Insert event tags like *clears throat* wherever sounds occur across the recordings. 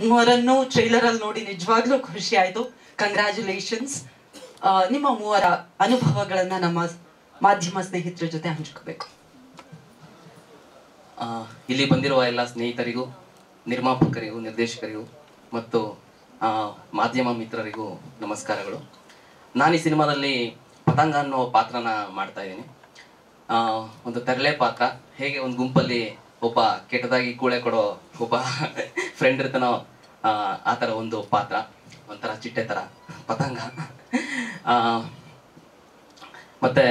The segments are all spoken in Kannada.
ಮೂವರನ್ನು ಟ್ರೈಲರ್ ಅಲ್ಲಿ ನೋಡಿ ನಿಜವಾಗ್ಲೂ ಖುಷಿ ಆಯ್ತು. ಕಂಗ್ರ್ಯಾಚುಲೇಷನ್ಸ್ ನಿಮ್ಮ ಮೂವರ ಅನುಭವಗಳನ್ನ ನಮ್ಮ ಮಾಧ್ಯಮ ಸ್ನೇಹಿತರ ಜೊತೆ ಹಂಚ್ಕೋಬೇಕು. ಇಲ್ಲಿ ಬಂದಿರುವ ಎಲ್ಲ ಸ್ನೇಹಿತರಿಗೂ, ನಿರ್ಮಾಪಕರಿಗೂ, ನಿರ್ದೇಶಕರಿಗೂ ಮತ್ತು ಮಾಧ್ಯಮ ಮಿತ್ರರಿಗೂ ನಮಸ್ಕಾರಗಳು. ನಾನು ಈ ಸಿನಿಮಾದಲ್ಲಿ ಪತಂಗ ಅನ್ನೋ ಪಾತ್ರನ ಮಾಡ್ತಾ ಇದ್ದೀನಿ. ಒಂದು ತರಲೆ ಪಾತ್ರ, ಹೇಗೆ ಒಂದು ಗುಂಪಲ್ಲಿ ಒಬ್ಬ ಕೆಟ್ಟದಾಗಿ ಕೂಳೆ ಕೊಡೋ ಒಬ್ಬ ಫ್ರೆಂಡ್ ಇರ್ತಾನೋ ಆ, ಥರ ಒಂದು ಪಾತ್ರ ಒಂಥರ ಚಿಟ್ಟೆ ಥರ ಪತಂಗ. ಮತ್ತೆ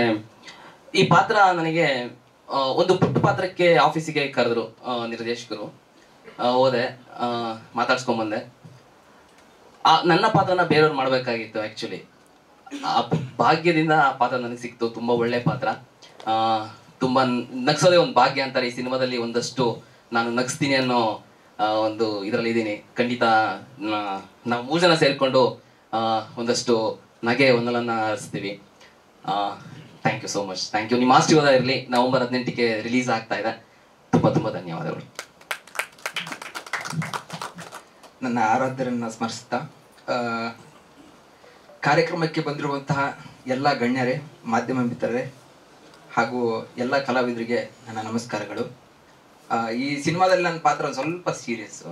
ಈ ಪಾತ್ರ ನನಗೆ ಒಂದು ಪುಟ್ಟ ಪಾತ್ರಕ್ಕೆ ಆಫೀಸಿಗೆ ಕರೆದ್ರು ನಿರ್ದೇಶಕರು. ಹೋದೆ ಮಾತಾಡ್ಸ್ಕೊಂಬಂದೆ. ಆ ನನ್ನ ಪಾತ್ರನ ಬೇರೆಯವ್ರು ಮಾಡ್ಬೇಕಾಗಿತ್ತು ಆ್ಯಕ್ಚುಲಿ ಆ ಭಾಗ್ಯದಿಂದ ಆ ಪಾತ್ರ ನನಗೆ ಸಿಕ್ತು ತುಂಬಾ ಒಳ್ಳೆ ಪಾತ್ರ. ಆ, ತುಂಬಾ ನಗ್ಸೋದೇ ಒಂದು ಭಾಗ್ಯ ಅಂತಾರೆ ಈ ಸಿನಿಮಾದಲ್ಲಿ ಒಂದಷ್ಟು ನಾನು ನಗಿಸ್ತೀನಿ ಅನ್ನೋ ಒಂದು ಇದರಲ್ಲಿ ಇದ್ದೀನಿ. ಖಂಡಿತ ನಾವು ಮೂರು ಜನ ಸೇರಿಕೊಂಡು ಒಂದಷ್ಟು ನಗೆ ಒಂದಲನ್ನ ಆರಿಸ್ತೀವಿ thank you so much thank you ನಿಮ್ಮ ಆಶೀರ್ವಾದ ಇರಲಿ. ನವೆಂಬರ್ ಹದಿನೆಂಟಕ್ಕೆ ರಿಲೀಸ್ ಆಗ್ತಾ ಇದೆ. ತುಂಬ ತುಂಬ ಧನ್ಯವಾದಗಳು. ನನ್ನ ಆರಾಧ್ಯರನ್ನು ಸ್ಮರಿಸ್ತಾ ಕಾರ್ಯಕ್ರಮಕ್ಕೆ ಬಂದಿರುವಂತಹ ಎಲ್ಲ ಗಣ್ಯರೇ, ಮಾಧ್ಯಮ ಮಿತ್ರರೇ ಹಾಗೂ ಎಲ್ಲ ಕಲಾವಿದರಿಗೆ ನನ್ನ ನಮಸ್ಕಾರಗಳು. ಈ ಸಿನಿಮಾದಲ್ಲಿ ನನ್ನ ಪಾತ್ರ ಸ್ವಲ್ಪ ಸೀರಿಯಸ್ಸು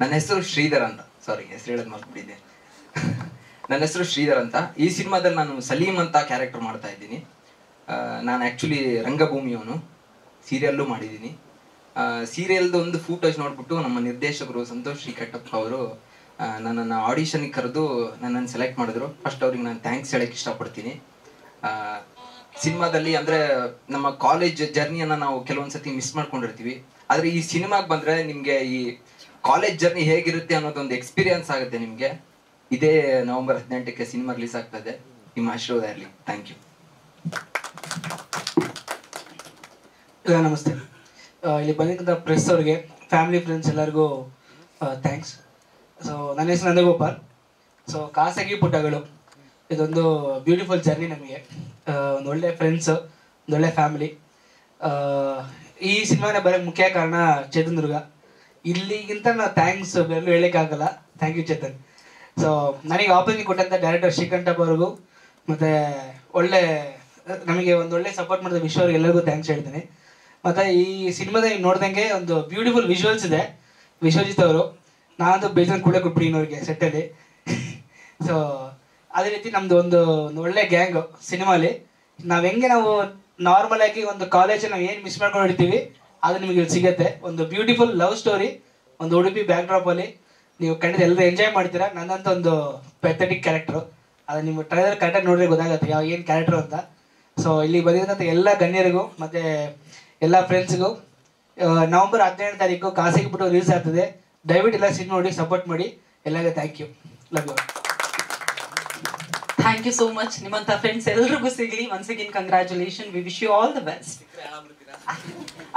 ನನ್ನ ಹೆಸರು ಶ್ರೀಧರ್ ಅಂತ. ಸಾರಿ ಹೆಸರು ಹೇಳೋದು ಮರ್ತ್ಬಿಟ್ಟಿದ್ದೆ. ನನ್ನ ಹೆಸರು ಶ್ರೀಧರ್ ಅಂತ. ಈ ಸಿನಿಮಾದಲ್ಲಿ ನಾನು ಸಲೀಮ್ ಅಂತ ಕ್ಯಾರೆಕ್ಟರ್ ಮಾಡ್ತಾ ಇದ್ದೀನಿ. ನಾನು ಆ್ಯಕ್ಚುಲಿ ರಂಗಭೂಮಿಯವನು ಸೀರಿಯಲ್ಲು ಮಾಡಿದ್ದೀನಿ. ಸೀರಿಯಲ್ದು ಒಂದು ಫೂಟೇಜ್ ನೋಡ್ಬಿಟ್ಟು ನಮ್ಮ ನಿರ್ದೇಶಕರು ಸಂತೋಷ್ ಶ್ರೀ ಕಟ್ಟಪ್ಪ ಅವರು ನನ್ನನ್ನು ಆಡಿಷನ್ಗೆ ಕರೆದು ನನ್ನನ್ನು ಸೆಲೆಕ್ಟ್ ಮಾಡಿದ್ರು. ಫಸ್ಟ್ ಅವ್ರಿಗೆ ನಾನು ಥ್ಯಾಂಕ್ಸ್ ಹೇಳಕ್ಕೆ ಇಷ್ಟಪಡ್ತೀನಿ. ಸಿನಿಮಾದಲ್ಲಿ ಅಂದ್ರೆ ನಮ್ಮ ಕಾಲೇಜ್ ಜರ್ನಿಯನ್ನು ನಾವು ಕೆಲವೊಂದ್ಸತಿ ಮಿಸ್ ಮಾಡ್ಕೊಂಡಿರ್ತೀವಿ. ಆದ್ರೆ ಈ ಸಿನಿಮಾಗೆ ಬಂದ್ರೆ ನಿಮಗೆ ಈ ಕಾಲೇಜ್ ಜರ್ನಿ ಹೇಗಿರುತ್ತೆ ಅನ್ನೋದೊಂದು ಎಕ್ಸ್ಪೀರಿಯನ್ಸ್ ಆಗುತ್ತೆ ನಿಮಗೆ. ಇದೇ ನವೆಂಬರ್ ಹದಿನೆಂಟಕ್ಕೆ ಸಿನಿಮಾ ರಿಲೀಸ್ ಆಗ್ತಾ ಇದೆ. ನಿಮ್ಮ ಆಶೀರ್ವಾದ ಇರಲಿ. ಥ್ಯಾಂಕ್ ಯು ನಮಸ್ತೆ. ಇಲ್ಲಿ ಬಂದಿದ್ದ ಪ್ರೆಸ್ ಅವ್ರಿಗೆ ಫ್ಯಾಮಿಲಿ ಫ್ರೆಂಡ್ಸ್ ಎಲ್ಲರಿಗೂ ಥ್ಯಾಂಕ್ಸ್ ಸೊ ನನ್ನ ಹೆಸರು ನಂದಗೋಪಾಲ್. ಸೊ ಖಾಸಗಿ ಪುಟಗಳು. ಇದೊಂದು ಬ್ಯೂಟಿಫುಲ್ ಜರ್ನಿ ನಮಗೆ. ಒಂದು ಒಳ್ಳೆ ಫ್ರೆಂಡ್ಸ್ ಒಳ್ಳೆ ಫ್ಯಾಮಿಲಿ ಈ ಸಿನಿಮಾನ ಬರೋಕ್ಕೆ ಮುಖ್ಯ ಕಾರಣ ಚೇತನ್ ದುರ್ಗ. ಇಲ್ಲಿಗಿಂತ ನಾವು ಥ್ಯಾಂಕ್ಸ್ ಬೇರೆಲ್ಲೂ ಹೇಳೋಕ್ಕಾಗಲ್ಲ ಥ್ಯಾಂಕ್ ಯು ಚೇತನ್. ಸೊ ನನಗೆ ಆಪರ್ಚುನಿಟಿ ಕೊಟ್ಟಂತ ಡೈರೆಕ್ಟರ್ ಶ್ರೀಕಂಠ ಅವ್ರಿಗೂ, ಮತ್ತು ಒಳ್ಳೆ, ನಮಗೆ ಒಂದು ಒಳ್ಳೆ ಸಪೋರ್ಟ್ ಮಾಡಿದ ವಿಶ್ವ ಅವ್ರಿಗೆ ಎಲ್ಲರಿಗೂ ಥ್ಯಾಂಕ್ಸ್ ಹೇಳ್ತೀನಿ. ಮತ್ತು ಈ ಸಿನಿಮಾದಲ್ಲಿ ನೋಡ್ದಂಗೆ ಒಂದು ಬ್ಯೂಟಿಫುಲ್ ವಿಜುವಲ್ಸ್ ಇದೆ, ವಿಶ್ವಜಿತ್ ಅವರು. ನಾನಂತೂ ಬೇಜಾನ್ ಕೂಡ ಕೊಟ್ಬಿಟ್ಟಿನಿ ಅವ್ರಿಗೆ ಸೆಟ್ಟಲ್ಲಿ ಸೊ *laughs* ಅದೇ ರೀತಿ ನಮ್ದು ಒಂದು ಒಂದು ಒಳ್ಳೆ ಗ್ಯಾಂಗ್ ಸಿನಿಮಾಲಿ ನಾವು ಹೆಂಗೆ ನಾವು ನಾರ್ಮಲ್ ಆಗಿ ಒಂದು ಕಾಲೇಜ್ ನಾವು ಏನು ಮಿಸ್ ಮಾಡ್ಕೊಂಡಿರ್ತೀವಿ, ಅದು ನಿಮಗೆ ಇಲ್ಲಿ ಸಿಗುತ್ತೆ. ಒಂದು ಬ್ಯೂಟಿಫುಲ್ ಲವ್ ಸ್ಟೋರಿ ಒಂದು ಉಡುಪಿ ಬ್ಯಾಕ್ ಡ್ರಾಪ್ ಅಲ್ಲಿ ನೀವು ಖಂಡಿತ ಎಲ್ಲರೂ ಎಂಜಾಯ್ ಮಾಡ್ತೀರಾ? ನನ್ನಂತ ಒಂದು ಪೆಥೆಟಿಕ್ ಕ್ಯಾರೆಕ್ಟರ್ ಅದು ನಿಮ್ಗೆ ಟ್ರೈಲರ್ ಕರೆಕ್ಟಾಗಿ ನೋಡಿದ್ರೆ ಗೊತ್ತಾಗತ್ತೆ ಯಾವ ಏನು ಕ್ಯಾರೆಕ್ಟರ್ ಅಂತ. ಸೊ ಇಲ್ಲಿ ಬಂದಿರೋಂಥ ಎಲ್ಲ ಗಣ್ಯರಿಗೂ, ಮತ್ತೆ ಎಲ್ಲ ಫ್ರೆಂಡ್ಸ್ಗೂ ನವೆಂಬರ್ ಹದಿನೇಳು ತಾರೀಕು ಖಾಸಗಿ ಬಿಟ್ಟು ರಿಲೀಸ್ ಆಗ್ತದೆ. ದಯವಿಟ್ಟು ಎಲ್ಲ ಸಿನಿಮಾ ನೋಡಿ ಸಪೋರ್ಟ್ ಮಾಡಿ. ಎಲ್ಲ thank you love you thank you so much ನಿಮ್ಮಂತ ಫ್ರೆಂಡ್ಸ್ ಎಲ್ರಿಗೂ ಸಿಗ್ಲಿ. Once again congratulation we wish you all the best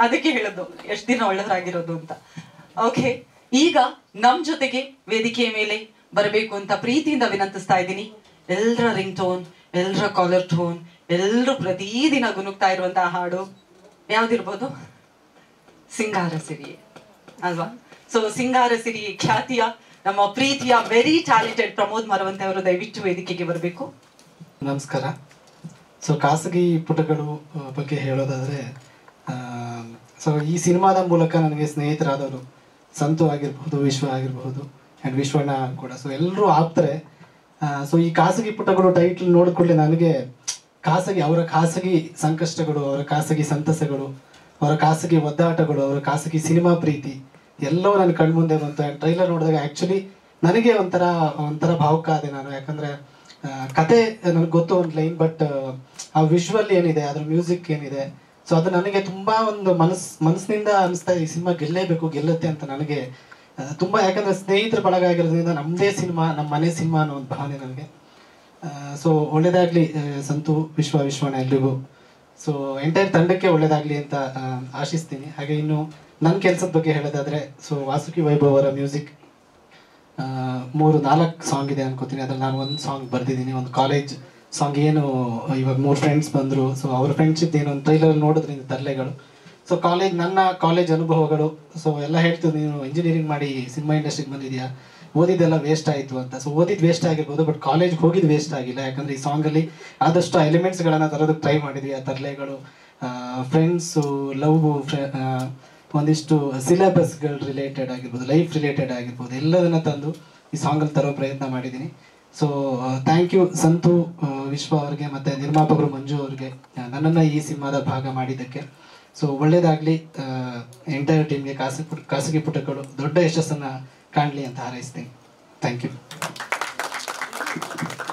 ಅದಕ್ಕೆ ಹೇಳೋದು, ಎಷ್ಟು ದಿನ ಒಳ್ಳೆದಾಗಿರೋದು ಅಂತ. ಓಕೆ ಈಗ ನಮ್ ಜೊತೆಗೆ ವೇದಿಕೆಯ ಮೇಲೆ ಬರಬೇಕು ಅಂತ ಪ್ರೀತಿಯಿಂದ ವಿನಂತಿಸ್ತಾ ಇದ್ದೀನಿ. ಎಲ್ಲರ ರಿಂಗ್ ಟೋನ್ ಎಲ್ಲರ ಕಾಲರ್ ಟೋನ್ ಎಲ್ಲರೂ ಪ್ರತಿದಿನ ಗುನುಗ್ತಾ ಇರುವಂತಹ ಹಾಡು ಯಾವ್ದಿರ್ಬೋದು? ಸಿಂಗಾರ ಸಿರಿಯೇ ಅಲ್ವಾ? ಸೊ ಸಿಂಗಾರ ಸಿರಿ ಖ್ಯಾತಿಯ ನಮ್ಮ ಪ್ರೀತಿಯ ವೆರಿ ಟ್ಯಾಲೆಂಟೆಡ್ ಪ್ರಮೋದ್ ಮರವಂತೆ ಅವರು ದಯವಿಟ್ಟು ವೇದಿಕೆಗೆ ಬರಬೇಕು. ನಮಸ್ಕಾರ. ಸೊ ಖಾಸಗಿ ಪುಟಗಳು ಬಗ್ಗೆ ಹೇಳೋದಾದರೆ ಸೊ ಈ ಸಿನಿಮಾದ ಮೂಲಕ ನನಗೆ ಸ್ನೇಹಿತರಾದವರು ಸಂತು ಆಗಿರಬಹುದು, ವಿಶ್ವ ಆಗಿರಬಹುದು ಆ್ಯಂಡ್ ವಿಶ್ವಣ್ಣ ಕೂಡ. ಸೊ ಎಲ್ಲರೂ ಆಗ್ತಾರೆ. ಸೊ ಈ ಖಾಸಗಿ ಪುಟಗಳು ಟೈಟ್ಲ್ ನೋಡಿಕೊಳ್ಳಿ ನನಗೆ ಖಾಸಗಿ, ಅವರ ಖಾಸಗಿ ಸಂಕಷ್ಟಗಳು, ಅವರ ಖಾಸಗಿ ಸಂತಸಗಳು, ಅವರ ಖಾಸಗಿ ಒದ್ದಾಟಗಳು, ಅವರ ಖಾಸಗಿ ಸಿನಿಮಾ ಪ್ರೀತಿ ಎಲ್ಲವೂ ನನ್ನ ಕಣ್ಮುಂದೆ ಬಂತು. ಆ್ಯಂಡ್ ಟ್ರೈಲರ್ ನೋಡಿದಾಗ ಆ್ಯಕ್ಚುಲಿ ನನಗೆ ಒಂಥರ ಒಂಥರ ಭಾವುಕ ಆದೆ ನಾನು. ಯಾಕಂದರೆ ಕತೆ ನನಗೆ ಗೊತ್ತು ಒಂದು ಲೈನ್ ಬಟ್ ಆ ವಿಶ್ವಲ್ ಏನಿದೆ, ಅದ್ರ ಮ್ಯೂಸಿಕ್ ಏನಿದೆ ಸೊ ಅದು ನನಗೆ ತುಂಬ ಒಂದು ಮನಸ್, ಮನಸ್ಸಿನಿಂದ ಅನಿಸ್ತಾ ಈ ಸಿನಿಮಾ ಗೆಲ್ಲೇಬೇಕು, ಗೆಲ್ಲುತ್ತೆ ಅಂತ ನನಗೆ ತುಂಬ ಯಾಕಂದರೆ ಸ್ನೇಹಿತರ ಬಳಗ ಆಗಿರೋದ್ರಿಂದ ನಮ್ಮದೇ ಸಿನಿಮಾ ನಮ್ಮ ಮನೆ ಸಿನಿಮಾ ಅನ್ನೋ ಒಂದು ಭಾವನೆ ನನಗೆ. ಸೊ ಒಳ್ಳೇದಾಗ್ಲಿ ಸಂತು, ವಿಶ್ವ ವಿಶ್ವಣ ಎಲ್ರಿಗೂ. ಸೊ ಎಂಟೈರ್ ತಂಡಕ್ಕೆ ಒಳ್ಳೇದಾಗ್ಲಿ ಅಂತ ಆಶಿಸ್ತೀನಿ. ಹಾಗೆ ಇನ್ನು ನನ್ನ ಕೆಲಸದ ಬಗ್ಗೆ ಹೇಳೋದಾದ್ರೆ ಸೊ ವಾಸುಕಿ ವೈಭವ್ ಅವರ ಮ್ಯೂಸಿಕ್ ಮೂರು ನಾಲ್ಕು ಸಾಂಗ್ ಇದೆ ಅನ್ಕೋತೀನಿ. ಅದ್ರಲ್ಲಿ ನಾನು ಒಂದು ಸಾಂಗ್ ಬರೆದಿದ್ದೀನಿ, ಒಂದು ಕಾಲೇಜ್ ಸಾಂಗ್ ಏನು, ಇವಾಗ ಮೂರು ಫ್ರೆಂಡ್ಸ್ ಬಂದರು. ಸೊ ಅವ್ರ ಫ್ರೆಂಡ್ಶಿಪ್ ಏನು ಒಂದು ಟ್ರೈಲರ್ ನೋಡಿದ್ರಿಂದ ತರಲೆಗಳು ಸೊ ಕಾಲೇಜ್ ನನ್ನ ಕಾಲೇಜ್ ಅನುಭವಗಳು ಸೊ ಎಲ್ಲ ಹೇಳ್ತೀವಿ ನೀನು ಇಂಜಿನಿಯರಿಂಗ್ ಮಾಡಿ ಸಿನಿಮಾ ಇಂಡಸ್ಟ್ರಿಗೆ ಬಂದಿದ್ಯಾ? ಓದಿದ್ದೆಲ್ಲ ವೇಸ್ಟ್ ಆಯಿತು ಅಂತ. ಸೊ ಓದಿದ್ದು ವೇಸ್ಟ್ ಆಗಿರ್ಬೋದು ಬಟ್ ಕಾಲೇಜ್ಗೆ ಹೋಗಿದ್ದು ವೇಸ್ಟ್ ಆಗಿಲ್ಲ. ಯಾಕಂದ್ರೆ ಈ ಸಾಂಗಲ್ಲಿ ಆದಷ್ಟು ಎಲಿಮೆಂಟ್ಸ್ಗಳನ್ನು ತರೋದಕ್ಕೆ ಟ್ರೈ ಮಾಡಿದ್ವಿ. ಆ ತರಲೆಗಳು ಫ್ರೆಂಡ್ಸು ಲವ್ ಒಂದಿಷ್ಟು ಸಿಲೆಬಸ್ಗಳು ರಿಲೇಟೆಡ್ ಆಗಿರ್ಬೋದು ಲೈಫ್ ರಿಲೇಟೆಡ್ ಆಗಿರ್ಬೋದು, ಎಲ್ಲದನ್ನ ತಂದು ಈ ಸಾಂಗಲ್ಲಿ ತರೋ ಪ್ರಯತ್ನ ಮಾಡಿದ್ದೀನಿ. ಸೊ ಥ್ಯಾಂಕ್ ಯು ಸಂತು ವಿಶ್ವ ಅವ್ರಿಗೆ ಮತ್ತೆ ನಿರ್ಮಾಪಕರು ಮಂಜು ಅವ್ರಿಗೆ ನನ್ನನ್ನು ಈ ಸಿನಿಮಾದ ಭಾಗ ಮಾಡಿದ್ದಕ್ಕೆ. ಸೊ ಒಳ್ಳೇದಾಗಲಿ ಎಂಟೈರ್ ಟೀಮ್ಗೆ ಖಾಸಗಿ ಪುಟ, ಖಾಸಗಿ ಪುಟಗಳು, ದೊಡ್ಡ ಯಶಸ್ಸನ್ನು ಕಾಣಲಿ ಅಂತ ಹಾರೈಸ್ತೀನಿ. Thank you